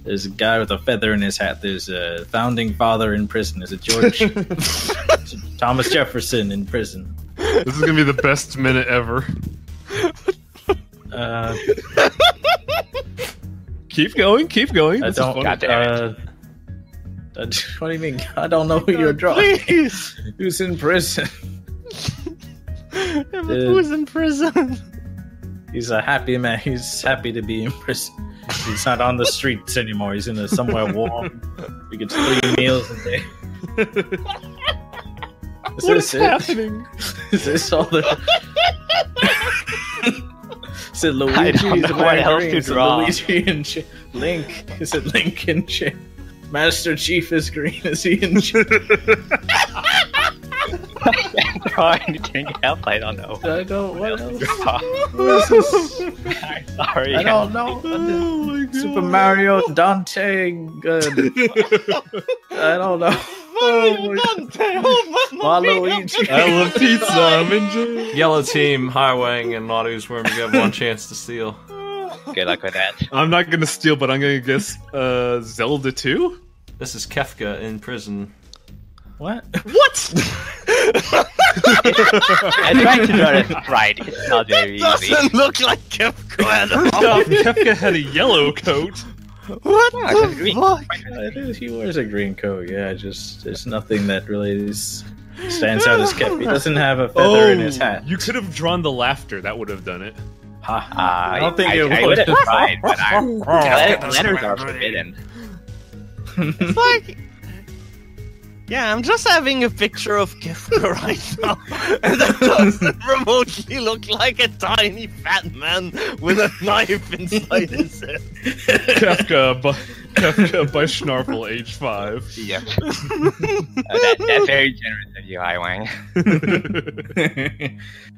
There's a guy with a feather in his hat. There's a founding father in prison. Is it George Thomas Jefferson in prison?
This is gonna be the best minute ever.
Uh,
Keep going, keep going.
I
This is
don't.
fun.
God damn
Uh, uh, what do you mean? I don't know who you're drawing.
Please.
Who's in prison?
Yeah, who's in prison?
He's a happy man. He's happy to be in prison. He's not on the streets anymore. He's in a somewhere warm. He gets three meals a day. Is
What
this
is
it?
happening?
Is this all the? Is it Luigi?
I don't
Is it
know what
Mario?
else to
Is it
draw.
Luigi and Ch- Link? Is it Link and Ch- Master Chief is green? Is he in? Ch-
I can't draw anything else. I don't know.
I don't. What else?
Draw.
What is this?
I'm sorry.
I don't know.
Oh.
Super Mario Dante. Good. I don't know.
Mario Dante, oh,
Waluigi.
I love pizza. I'm in jail.
Yellow team, Highwang, and Naughty's Worm. You have one chance to steal.
Good luck with that.
I'm not gonna steal, but I'm gonna guess uh, Zelda 2?
This is Kefka in prison.
What?
What?
I tried to draw this right. It's not very easy.
Doesn't look like Kefka at all.
Kefka had a yellow coat.
What
Yeah,
the
green.
fuck?
It is. He wears a green coat. Yeah, just there's nothing that really is, stands out as kept. He doesn't have a feather in his hat.
You could have drawn the laughter. That would have done it.
Ha.
Uh,
I don't think
I,
it
I
would.
would have tried, but I, letters, letters are
Forbidden.
forbidden.
It's like. Yeah, I'm just having a picture of Kefka right now. And that doesn't remotely look like a tiny fat man with a knife inside his head.
Kefka, by, Kefka by shnarfl, age 5.
Yep. Uh, that, that's very generous of you, Highwang.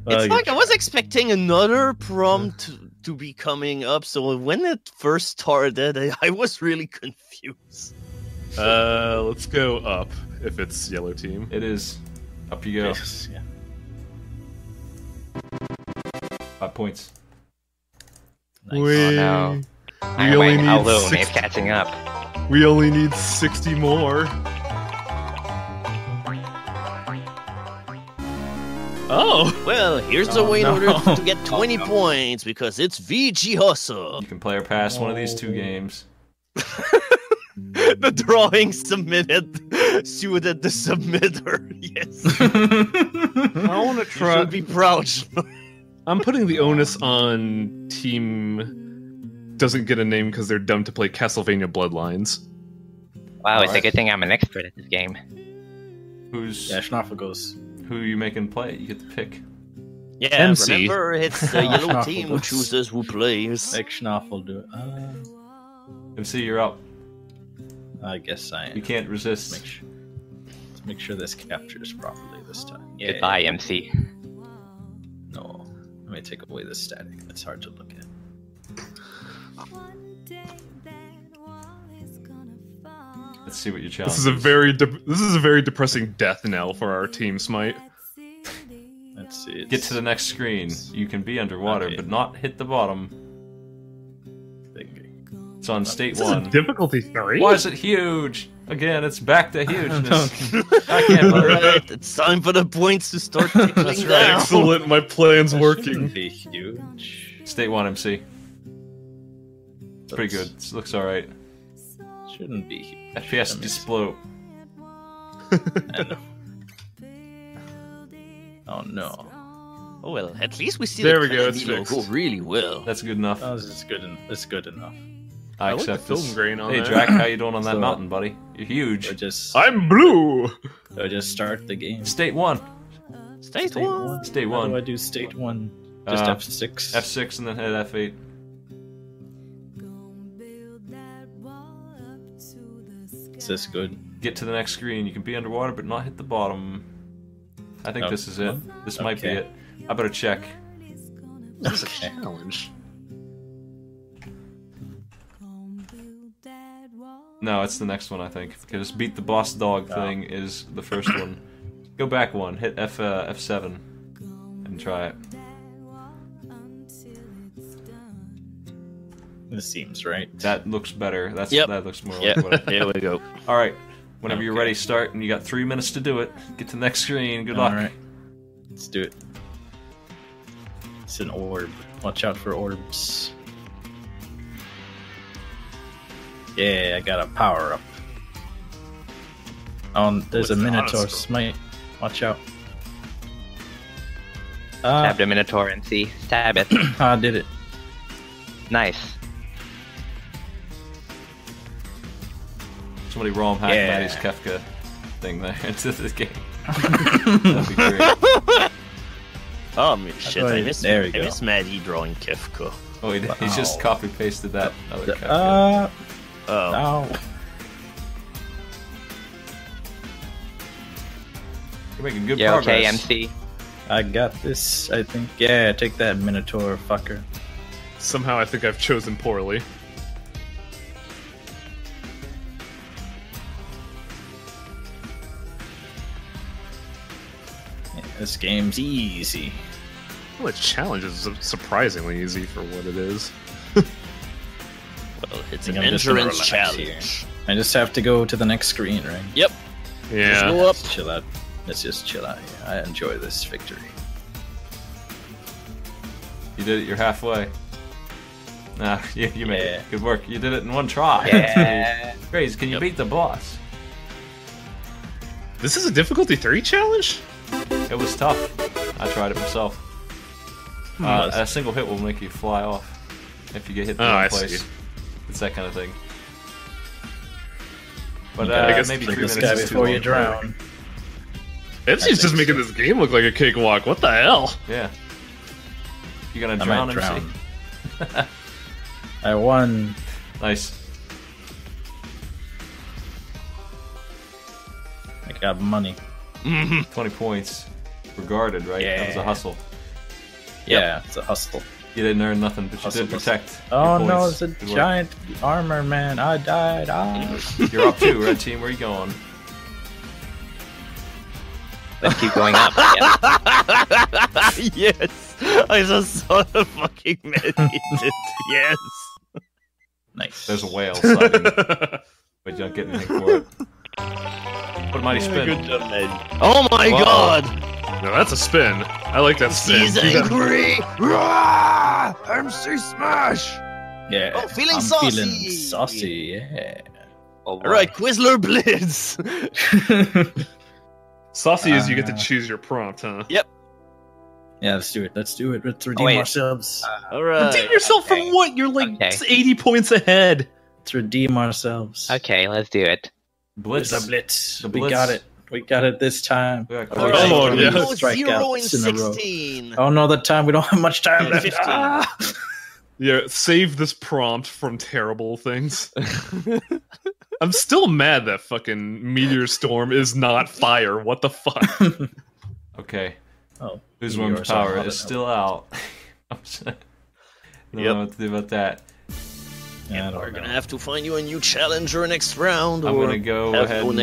Well,
It's
you-
like I was expecting another prompt to be coming up, so when it first started, I, I was really confused.
Uh, let's go up if it's yellow team.
It is. Up you go.
Yes, yeah.
Five points.
Nice.
We,
Oh, no.
we only
Highwang
need
alone
six-
is catching up.
we only need 60 more. Oh,
Well, here's
Oh,
a way in order to get 20 points because it's VG Hustle.
You can play or pass one of these two games.
the drawing submitted suited the submitter. Yes.
I want to
You
try.
should be proud.
I'm putting the onus on team doesn't get a name because they're dumb to play Castlevania Bloodlines.
Wow, it's a good thing I'm an expert at this game.
Who's
Yeah, shnarfl goes.
who you making play? You get to pick.
Yeah,
MC.
remember it's the yellow team who chooses who plays.
Make shnarfl do it. Uh,
MC, you're up.
I guess I am.
You can't resist.
Make sure, let's make sure this captures properly this time. Yeah.
Goodbye, MC.
No. Let me take away the static. It's hard to look at.
Let's see what your challenge
This is a very de- this is a very depressing death knell for our team, Smite.
Let's see. It's
Get to the next screen. You can be underwater,
Okay.
but not hit the bottom.
Thinking.
It's on state
This is
one.
difficulty three.
Why is it huge? Again, it's back to hugeness. I can't believe it.
Alright, it's time for the points to start tickling down.
Excellent, my plan's
Shouldn't
working.
be huge.
State 1 MC. It's pretty good. It looks alright.
Shouldn't be huge.
FPS
Let me
explode.
Oh no.
Oh well, at least we see
There
the
we go, it's
Konami logo
fixed.
really well.
That's good enough.
Oh, this is good. En- this is good enough.
I
I like the
accept
film
this.
grain on
hey,
that.
Drac, how you doing on that
So-
mountain, buddy? You're huge.
Or just,
I'm blue.
or just start the game.
State 1.
State,
State
one.
one.
State
How
1.
do I do state one? Just
Uh,
F6.
F6 and then hit F8.
Is this good?
Get to the next screen. You can be underwater but not hit the bottom. I think
Oh,
this is it. This might be it. I better check.
This is a challenge.
No, it's the next one, I think. Because beat the boss dog
Oh.
thing is the first one. Go back one. Hit F uh, F7 and try it.
This seems right.
That looks better. That's
Yep.
that looks more
Yeah,
like what I
here we go.
All right. Whenever you're ready, start, and you got three minutes to do it. Get to the next screen. Good
All
luck.
All right. Let's do it. It's an orb. Watch out for orbs. Yeah, I got a power up. Oh, there's a
What's the
Minotaur
honest
smite. Watch out.
Stab
Ah,
the Minotaur and see. Stab it.
I did it.
nice.
Somebody ROM hack
Yeah.
Maddie's Kefka thing there into this game. That'd be great.
Oh man, shit! I
Right,
miss,
there we
I
go.
miss Maddie drawing Kefka.
Oh, he, he just
Wow.
copy pasted that other Kefka.
Uh,
Oh,
ow.
You're making good
You
progress.
okay, MC?
I got this, I think. Yeah, take that Minotaur fucker.
Somehow I think I've chosen poorly.
Yeah, this game's easy.
Well, the challenge is surprisingly easy for what it is.
Well, it's
think
an
I'm just
endurance
relax
challenge.
I just have to go to the next screen, right?
Yep.
Yeah.
Just go up.
Let's chill out. Let's just chill out here. I enjoy this victory.
You did it. You're halfway. Nah, you, you made
Yeah.
it. Good work. You did it in one try.
Yeah.
Grace, can you
Yep.
beat the boss?
This is a difficulty three challenge.
It was tough. I tried it myself.
Hmm.
Uh, a single hit will make you fly off if you get hit in the
Oh, I
place.
see.
It's that kind of thing. But
You
uh,
gotta
guess
maybe three minutes is
before you drown.
MC's just making
so.
this game look like a cakewalk. What the hell?
Yeah. You're gonna
I
drown,
might
MC?
I won.
Nice.
I got money.
20 points. Regarded, right? That was a
Yeah.
hustle.
Yeah, it's a hustle.
You didn't earn nothing, but you
Hustle,
did protect.
Oh
your
no, it's a
Good work.
giant armor man. I died. Ah.
You're up too, red team. Where are you going?
Let's keep going up.
Yes, I just saw the fucking meditated. yes.
nice.
There's a whale sliding, but you don't get anything for it. What a mighty spin.
Good job, Maddie. Oh my
Whoa.
god!
No, that's a spin. I like that spin.
He's
Do that-
angry! Rah! MC Smash!
Yeah.
Oh, feeling
I'm
saucy.
feeling saucy. Yeah.
Oh,
Alright, Quizler Blitz!
Saucy is you get to
Uh,
choose your prompt, huh? Yep.
Yeah, let's do it. Let's do it. Let's redeem
wait.
ourselves.
Alright.
Redeem yourself
okay.
from what? You're like
Okay.
80 points ahead.
Let's redeem ourselves.
Okay, let's do it.
Blitz.
It's a blitz.
The
We
blitz.
got it. We got it this time.
Come
we're
on,
gonna
yeah.
lose
Oh, zero and
strikeouts in a row.
16.
Oh no, the time. We don't have much time left.
15.
Ah!
Yeah, save this prompt from terrible things. I'm still mad that fucking meteor storm is not fire. What the fuck?
Okay.
oh,
Whose
Meteor
Worm's
Storm,
power is still out. I'm sorry. I don't
Yep.
know what to do about that.
Yeah,
We're
know.
gonna have to find you a new challenger next round.
I'm
or
gonna go ahead
go
and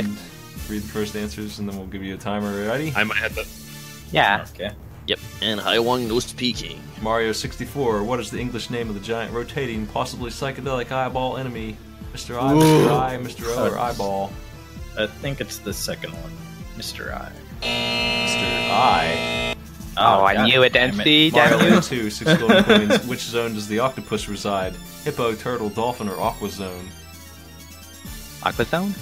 read the first answers, and then we'll give you a timer. Ready?
I might have to.
Yeah.
Okay.
Yep, and Highwang no speaking.
Mario 64. What is the English name of the giant rotating, possibly psychedelic eyeball enemy? Mr. I, Mr. I, Mr. O, or Eyeball?
I think it's the second one, Mr. I.
Mr. I.
Oh, oh,
I
knew it, Dempsey.
Mario
Damn you.
Land 2, six golden coins. Which zone does the octopus reside? Hippo, turtle, dolphin, or aqua zone?
Aqua Zone?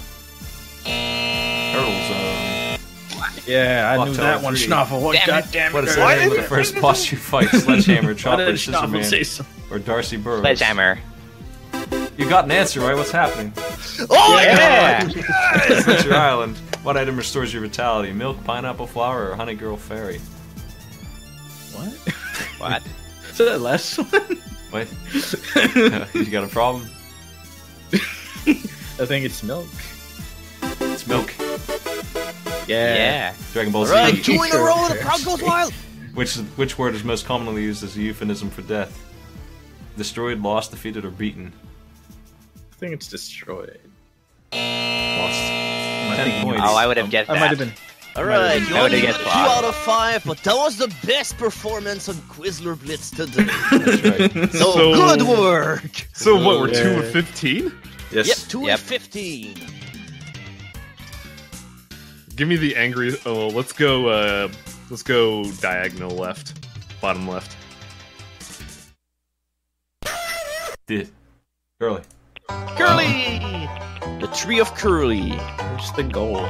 Turtle zone.
Yeah, I
Fuck
knew that one,
three.
shnarfl. What
Damn it.
goddamn
What is the name of the first boss you fight? Sledgehammer, Chopper,
did
Scissor Man, or Darcy Burroughs?
Sledgehammer.
You got an answer, right? What's happening?
Oh my
Yeah.
god!
Adventure Island. What item restores your vitality? Milk, pineapple flower, or honey girl fairy?
What?
What?
Is that the last one?
Wait, you got a problem?
I think it's milk.
It's milk.
Yeah.
Yeah.
Dragon Ball Z.
Alright, two in a row the crowd goes wild!
Which which word is most commonly used as a euphemism for death? Destroyed, lost, defeated, or beaten?
I think it's destroyed.
Lost.
I
Ten points.
Oh, I would have guessed
I
that.
might have been.
Alright, you
I would've
only got
guessed
two
five.
out of five, but that was the best performance on Quizler Blitz today.
That's right.
So,
So-
good work!
So what? We're two
Yeah.
of fifteen.
Yes.
Yep, two
Yep.
and fifteen.
Give me the angry. Oh, let's go. Uh, let's go diagonal left, bottom left.
Did. Curly.
Curly! The tree of Curly.
Where's the goal?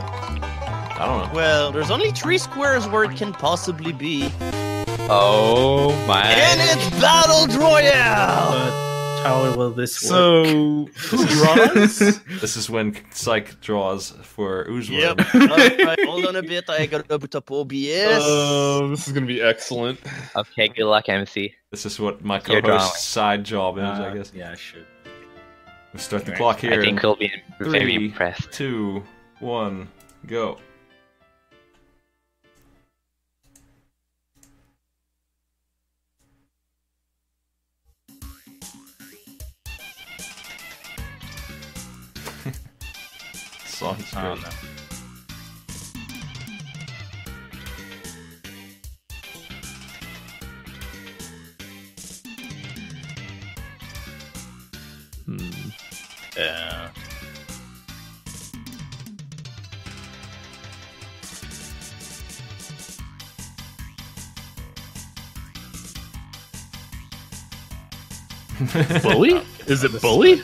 I don't know.
Well, there's only three squares where it can possibly be.
Oh my.
And it's Battle Royale!
But how will this work?
So who draws?
This is when Psych draws for UZWorm.
Yep. Alright, hold on a bit. I gotta put up OBS.
Oh, this is gonna be excellent.
Okay, good luck, MC.
This is what my co-host's side job is, I
Uh,
guess.
Yeah, I should.
We start the clock here.
I think he'll be very
Three.
impressed.
Two, one, go. Song's
I
good.
don't. Yeah.
Bully? Is it bully?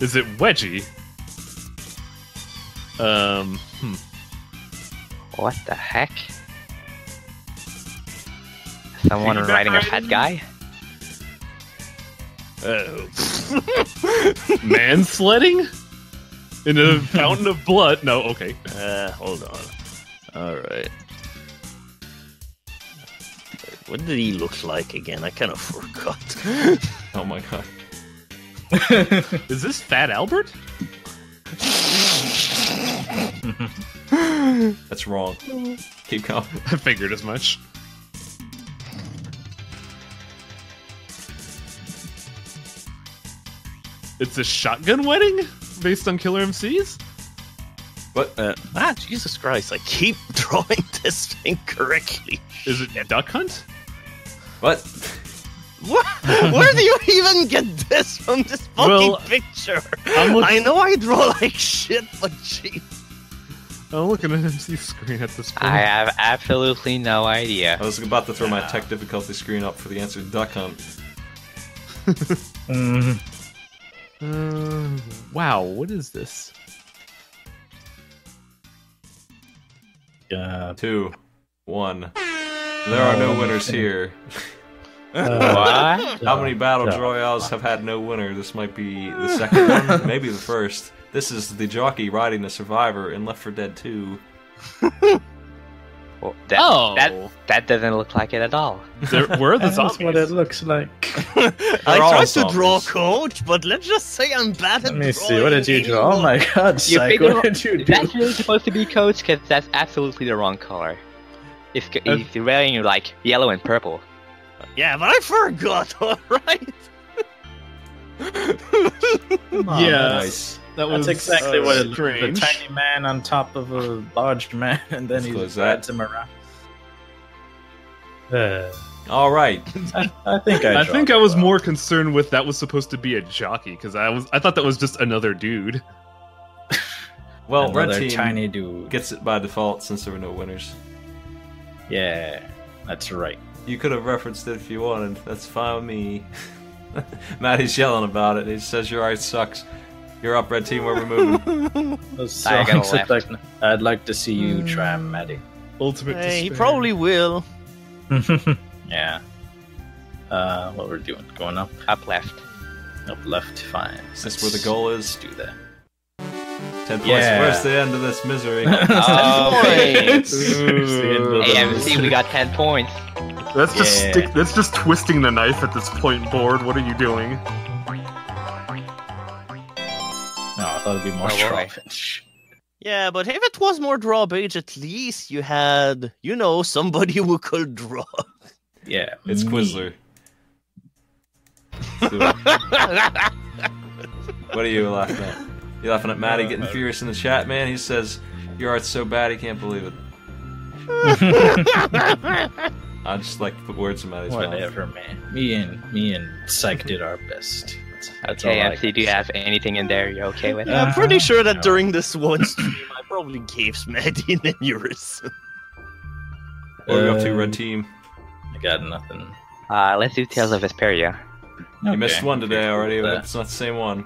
Is it wedgie? Um. Hmm.
What the heck? Someone riding a fat guy?
Uh, man sledding? In a fountain of blood? No, okay.
Uh, hold on. Alright. What did he look like again? I kind of forgot.
Oh my god.
Is this Fat Albert?
That's wrong. Keep going.
I figured as much. It's a shotgun wedding based on Killer MCs?
What?
Uh, ah, Jesus Christ! I keep drawing this thing correctly.
Is it a Duck Hunt?
What?
What? Where do you even get this from? This fucking
Well,
picture.
I'm looking-
I know I draw like shit, but jeez.
I'm looking at MC's screen at this point.
I have absolutely no idea.
I was about to throw my tech difficulty screen up for the answer Duck Hunt.
Mm,
Uh, wow, what is this?
yeah.
Two, one. There are no winners here.
What?
How many battle
Yeah.
royales have had no winner? This might be the second one, maybe the first. This is the jockey riding the survivor in Left 4 Dead 2.
Well, that,
Oh.
that that doesn't look like it at all.
There, where are the
That's what it looks like.
I
all
tried to draw
zombies.
coach, but let's just say I'm bad at
Let me see. What did you draw? Oh my god,
You
Psych,
figure-
what did you do?
That's really supposed to be coach because that's absolutely the wrong color. It's, c-
Uh,
it's wearing like yellow and purple.
Yeah, but I forgot, alright?
Come on,
Yeah.
that's-
That was
That's exactly
uh,
what it looks
strange.
A tiny man on top of a large man, and then
Let's
he
close that.
rides him around. Uh,
All right.
I, I think I.
I think I was
well.
more concerned with that was supposed to be a jockey because I was I thought that was just another dude.
Well, red
Another
team
tiny dude.
gets it by default since there were no winners.
Yeah, that's right.
You could have referenced it if you wanted. That's fine with me. Maddie's yelling about it. He says your art sucks. You're up, red team. Where we're moving.
Those
I got
songs look
left.
like- I'd like to see you try, Maddie.
Ultimate.
Hey, he
despair.
probably will.
yeah. Uh, what we're doing? Going up,
Up left.
up, left. Fine.
Is this where the goal is?
Let's do that.
Ten points.
Yeah.
Where's the end of this misery?
Oh,
points.
Ooh.
AMC, we got 10 points.
That's just
Yeah.
stick. That's just twisting the knife at this point. Board. What are you doing?
No, I thought it'd be more
Oh, boy.
Yeah, but if it was more drawbridge, at least you had, you know, somebody who could draw.
Yeah,
it's
me.
Quizler. what are you laughing at? You're laughing at Maddie uh, getting furious in the chat, man? He says your art's so bad he can't believe it. I just like to put words in my mouth.
Whatever, man. Me and me and Psych did our best. That's all I
do you have anything in there you're okay with?
I'm pretty sure that
No.
during this one stream, I probably gave Smaddy an aneurysm.
What are we up to,
Uh,
red team?
I got nothing.
Uh, let's do Tales of Vesperia.
You missed one today already, but
Uh,
it's not the same one.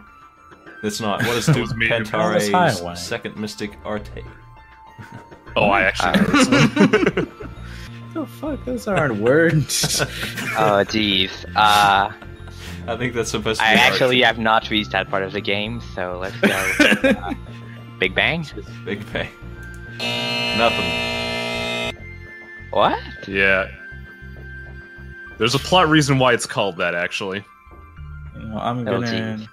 It's not. What is Duke
was me.
That was Highwang.
Pantarei's second mystic arte?
Oh, I actually
Uh,
know this one.
the fuck? Those aren't words.
Oh, jeez. Uh,
I think that's supposed to be
I actually
arte.
have not reached that part of the game, so let's go. Uh, Big Bang?
Big Bang. Nothing.
What?
yeah. There's a plot reason why it's called that. Actually,
You know, I'm
Oh,
gonna.
jeez.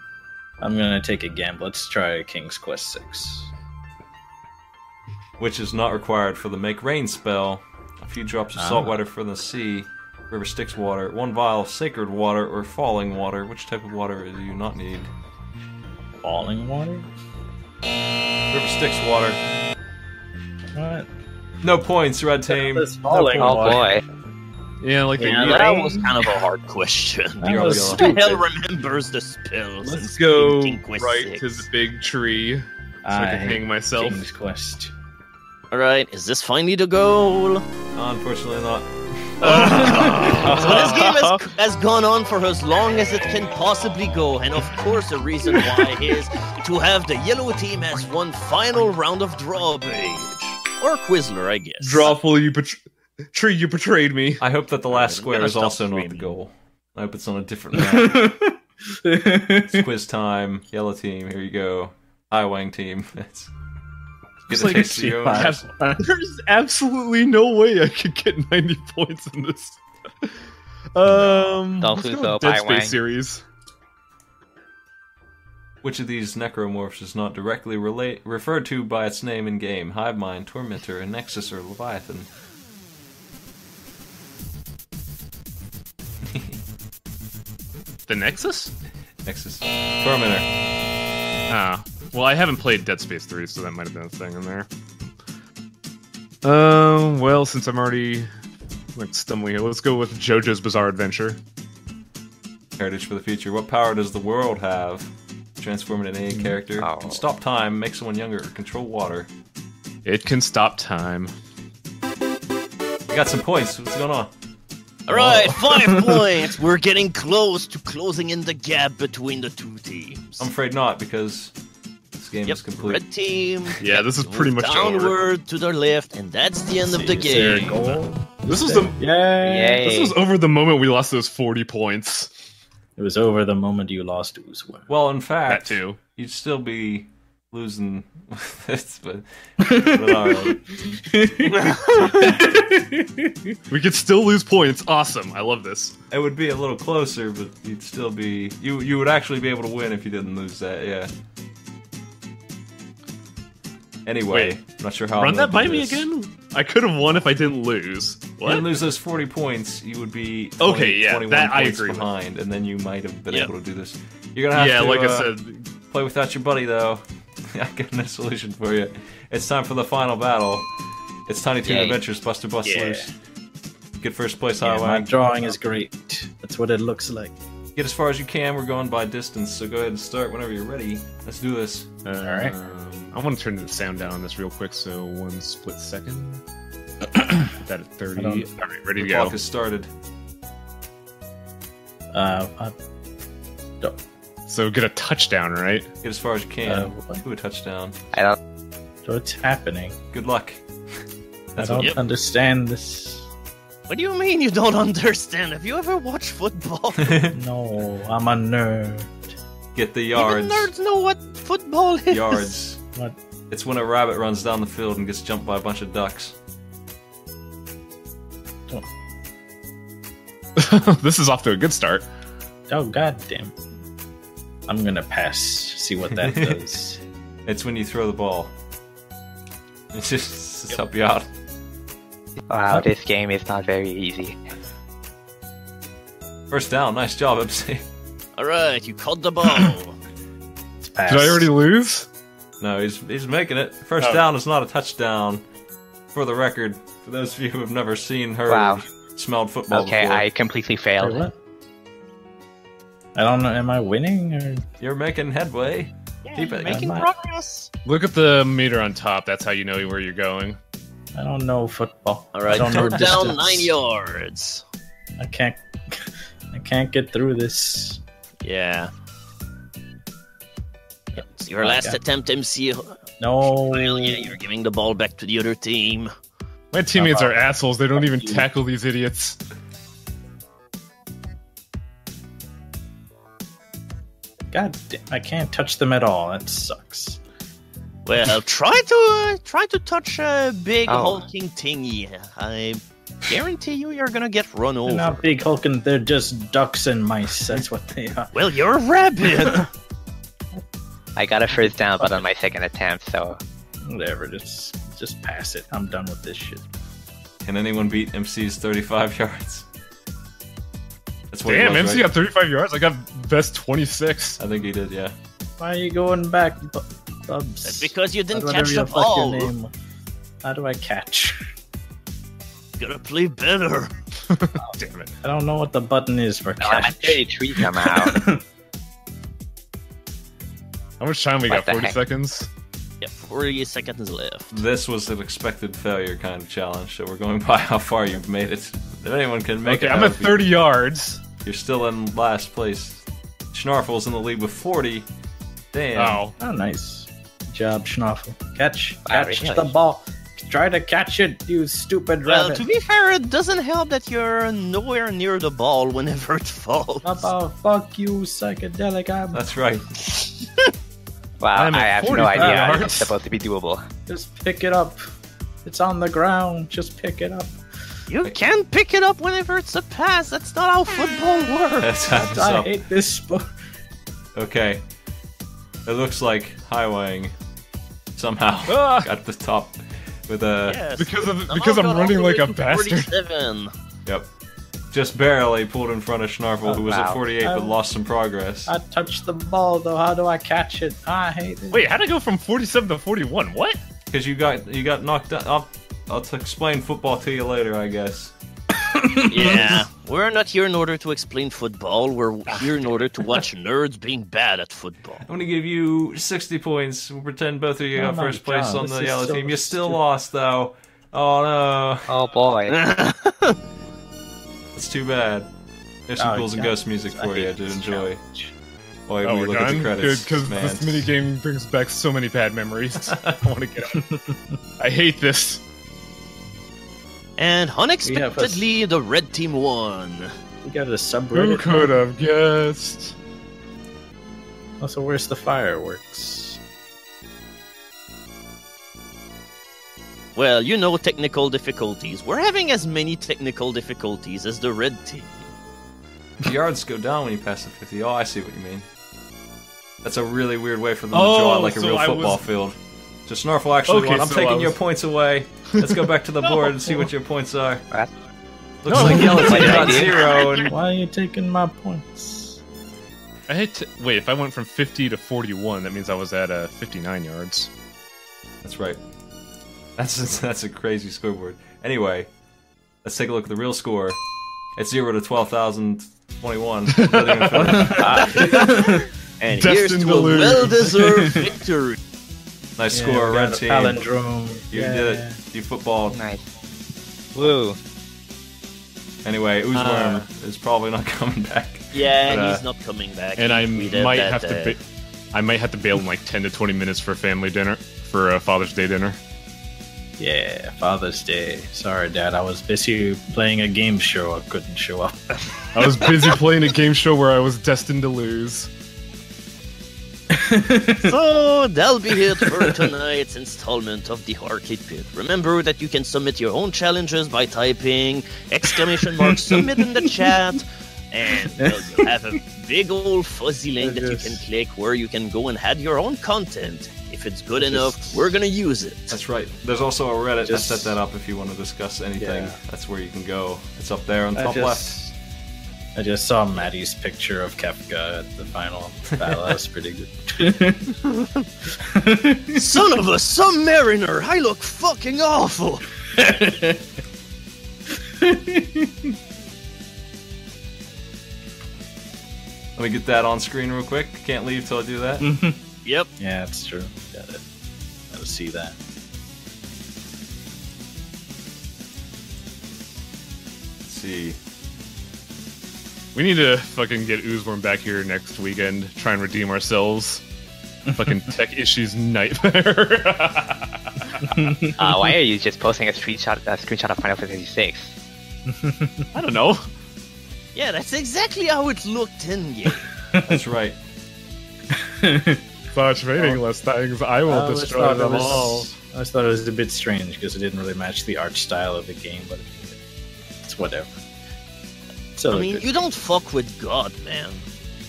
I'm gonna take a gamble. Let's try King's Quest Six.
Which is not required for the make rain spell. A few drops of
Ah.
salt water from the sea. River Styx water. One vial of sacred water or falling water. Which type of water do you not need?
Falling water.
River Styx water.
What?
No points, red team.
Falling
no
Oh boy.
yeah, like
Yeah,
the,
that was kind of a hard question.
That
You're
was
real.
Who the
stupid.
hell remembers the spells?
Let's go right
VI?
to the big tree so I,
I
can hang myself.
King's Quest.
All right, is this finally the goal?
Unfortunately not.
so this game has, has gone on for as long as it can possibly go, and of course the reason why is to have the yellow team as one final round of drawbridge. Or Quizler, I guess.
Drawful, you bet- tree, you betrayed me.
I hope that the last
I'm
square is also not the goal. I hope it's on a different map. It's quiz time. Yellow team, here you go. Highwang team. It's, get
It's
a
like
taste of your own
Ab- There's absolutely no way I could get 90 points in this. Um,
Don't
let's
lose
go
though,
Dead Space
Wang.
series.
Which of these necromorphs is not directly relate referred to by its name in game? Hive Mind, Tormentor, and Nexus or Leviathan?
The Nexus?
Nexus. Tormentor.
Ah, well, I haven't played Dead Space 3, so that might have been a thing in there. Um, well, since I'm already like stumbling here, let's go with JoJo's Bizarre Adventure.
Heritage for the future. What power does the world have? Transform into any character.
Oh.
Can stop time, make someone younger, or control water.
It can stop time.
You got some points. What's going on?
All right, five points. We're getting close to closing in the gap between the two teams.
I'm afraid not because this game
Yep,
is complete.
red team.
Yeah, this is pretty much over.
downward to their left, and that's the end of the
Is there a
game.
goal?
This was the
Yay!
this was over the moment we lost those 40 points.
It was over the moment you lost Uzwa.
Well, in
That
fact,
too.
you'd still be losing with this, but, but alright.
we could still lose points. Awesome. I love this.
It would be a little closer, but you'd still be you. You would actually be able to win if you didn't lose that. Yeah. Anyway,
Wait,
I'm not sure how.
Run
I'm
that by
do
me
this.
again? I could have won if I didn't lose.
If you
What?
didn't lose those 40 points, you would be 20,
Okay, yeah,
21
that I
points
agree with.
behind, and then you might have been
Yep.
able to do this. You're gonna have
Yeah,
to
like I
uh,
said,
play without your buddy though. I got no solution for you. It's time for the final battle. It's Tiny Toon
Yay.
Adventures Buster Busts Loose. Get first place,
Yeah,
Highwang.
my drawing is great. That's what it looks like.
Get as far as you can. We're going by distance, so go ahead and start whenever you're ready. Let's do this.
All
right.
Um, I want to turn the sound down on this real quick, so one split second. Put that at 30.
I
All
don't-
right, ready
The
to go.
clock has started.
Uh, uh,
So get a touchdown, right?
Get as far as you can.
Uh, what?
do a touchdown.
I don't.
what's happening?
Good luck.
I don't
what,
Yep.
understand this.
What do you mean you don't understand? Have you ever watched football?
No, I'm a nerd.
Get the yards.
Even nerds know what football is.
Yards.
What?
It's when a rabbit runs down the field and gets jumped by a bunch of ducks.
this is off to a good start.
Oh goddamn! I'm gonna pass. See what that does.
It's when you throw the ball. It's just to help you out.
Wow, this game is not very easy.
First down. Nice job, MC.
All right, you caught the ball.
Did I already lose?
No, he's he's making it. First
Oh.
down is not a touchdown. For the record, for those of you who have never seen, heard,
Wow.
smelled football
Okay,
before,
I completely failed.
what? I don't know. Am I winning or?
you're making headway. Keep it.
Making progress.
Look at the meter on top. That's how you know where you're going.
I don't know football.
All right, I
don't know
down,
distance.
nine yards.
I can't. I can't get through this.
Yeah. It's your
Oh,
last
yeah.
attempt, MC.
No.
Well, yeah, you're giving the ball back to the other team.
My teammates are
uh-huh.
assholes. They don't even tackle these idiots.
God damn, I can't touch them at all. That sucks.
Well, try to uh, try to touch a big
Oh.
hulking thingy. I guarantee you, you're gonna get run
They're
over.
not big hulking. They're just ducks and mice. That's what they are.
Well, you're a rabbit.
I got a first down, but on my second attempt, so
Whatever. Just just pass it. I'm done with this shit.
Can anyone beat MC's 35 yards? That's what he
Damn,
was,
MC
right?
got 35 yards. I got best 26.
I think he did, yeah.
Why are you going back, bu- Bubs?
That's because you didn't catch
your
the
fuck
ball.
name. How do I catch?
Gotta play better.
Oh, damn it.
I don't know what the button is for
Oh, I'm at
catch.
33 somehow.
How much time we
What
got? 40
heck?
seconds?
Yeah, 40 seconds left.
This was an expected failure kind of challenge, so we're going by how far you've made it. If anyone can make
Okay,
it,
I'm at
would be-
30 yards.
You're still in last place. shnarfl's in the lead with 40. Damn.
Oh.
Oh, nice. Good job, shnarfl. Catch,
Wow,
catch
really?
the ball. Try to catch it, you stupid
Well,
rabbit.
to be fair, it doesn't help that you're nowhere near the ball whenever it falls.
Papa, fuck you, psychedelic. I'm
That's right.
Wow,
I'm
I have no idea how
yards.
it's supposed to be doable.
Just pick it up. It's on the ground. Just pick it up.
You can't pick it up whenever it's a pass. That's not how football works.
That's
I hate this sport.
Okay. It looks like Highwang somehow
Ah,
got the top with a.
Yes.
because of,
Somehow
because I'm running like a
to
bastard.
47.
Yep. Just barely pulled in front of shnarfl,
Oh,
who was at
wow.
48 but
Oh.
lost some progress.
I touched the ball though. How do I catch it? I hate it.
Wait, how'd I go from 47 to 41? What?
Because you got you got knocked out. I'll, I'll explain football to you later, I guess.
Yeah, we're not here in order to explain football. We're here in order to watch nerds being bad at football.
I'm gonna give you 60 points. We'll pretend both of you
Oh
got
my
first place
God,
on the yellow
so
team. You still
stupid.
lost though. Oh no,
Oh boy.
that's too bad. There's some
Oh,
ghouls and
God.
ghost music for
hate
you to
this
enjoy.
challenge.
While
oh,
we
we're
at
done?
the
Good, because
man.
this minigame brings back so many bad memories. I want to get out. I hate this.
And
We a-
unexpectedly, the red team won.
We got a subreddit.
Who
subreddit.
could have guessed?
Also, where's the fireworks?
Well, you know technical difficulties. We're having as many technical difficulties as the red team.
The yards go down when you pass the 50. Oh, I see what you mean. That's a really weird way for them to
Oh,
draw it like a real football
was-
field. So shnarfl actually
Okay,
won. I'm
so
taking
was-
your points away. Let's go back to the
No.
board and see what your points are.
What?
Looks
No.
like Yellow
What
Team
did I
got zero, and
Why are you taking my points?
I hit. To, wait, if I went from 50 to 41, that means I was at uh, 59 yards.
that's right. That's that's a crazy scoreboard. Anyway, Let's take a look at the real score. It's zero to twelve thousand twenty-one. Doesn't even feel-
And
Destined
here's
to
to a well-deserved victory.
Nice
Yeah,
score,
we
red team.
Palindrome.
You
yeah.
did it. You football.
Nice. Woo.
Anyway, UZWorm
Uh,
is probably not coming back.
Yeah,
But, uh,
he's not coming back.
and I might
that,
have to.
uh,
Ba- I might have to bail in like ten to twenty minutes for a family dinner for uh, Father's Day dinner.
Yeah, Father's Day. Sorry, Dad. I was busy playing a game show. I couldn't show up.
I was busy playing a game show where I was destined to lose.
So that'll be it for tonight's installment of the Arcade Pit. Remember that you can submit your own challenges by typing exclamation mark submit in the chat, and well, you have a big old fuzzy link that you can click where you can go and add your own content. If it's good
Just-
enough, we're gonna use it.
That's right. There's also a Reddit.
Just-
I set that up if you want to discuss anything.
Yeah.
That's where you can go. It's up there on
I
top
just,
left.
I just saw Maddie's picture of Kefka at the final battle. That was pretty good.
Son of a submariner! I look fucking awful.
Let me get that on screen real quick. Can't leave till I do that. Mm-hmm.
Yep.
yeah, that's true. Got it. Gotta see that.
Let's see.
We need to fucking get UZWorm back here next weekend. Try and redeem ourselves. fucking tech issues nightmare.
Uh, why are you just posting a screenshot, a screenshot of Final Fantasy VI?
I don't know.
Yeah, that's exactly how it looked in game.
That's right.
Such meaningless things. I will
I always
destroy
thought
them
was-
all.
I always thought it was a bit strange because it didn't really match the art style of the game, but it's whatever. So
I mean, you don't fuck with God, man.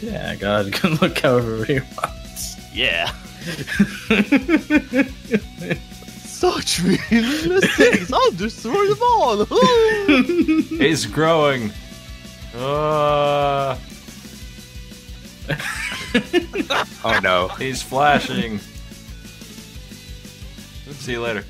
yeah, God can look however he wants.
Yeah. Such meaningless things. I'll destroy them all.
He's growing. Uh,
Oh no.
he's flashing. See you later.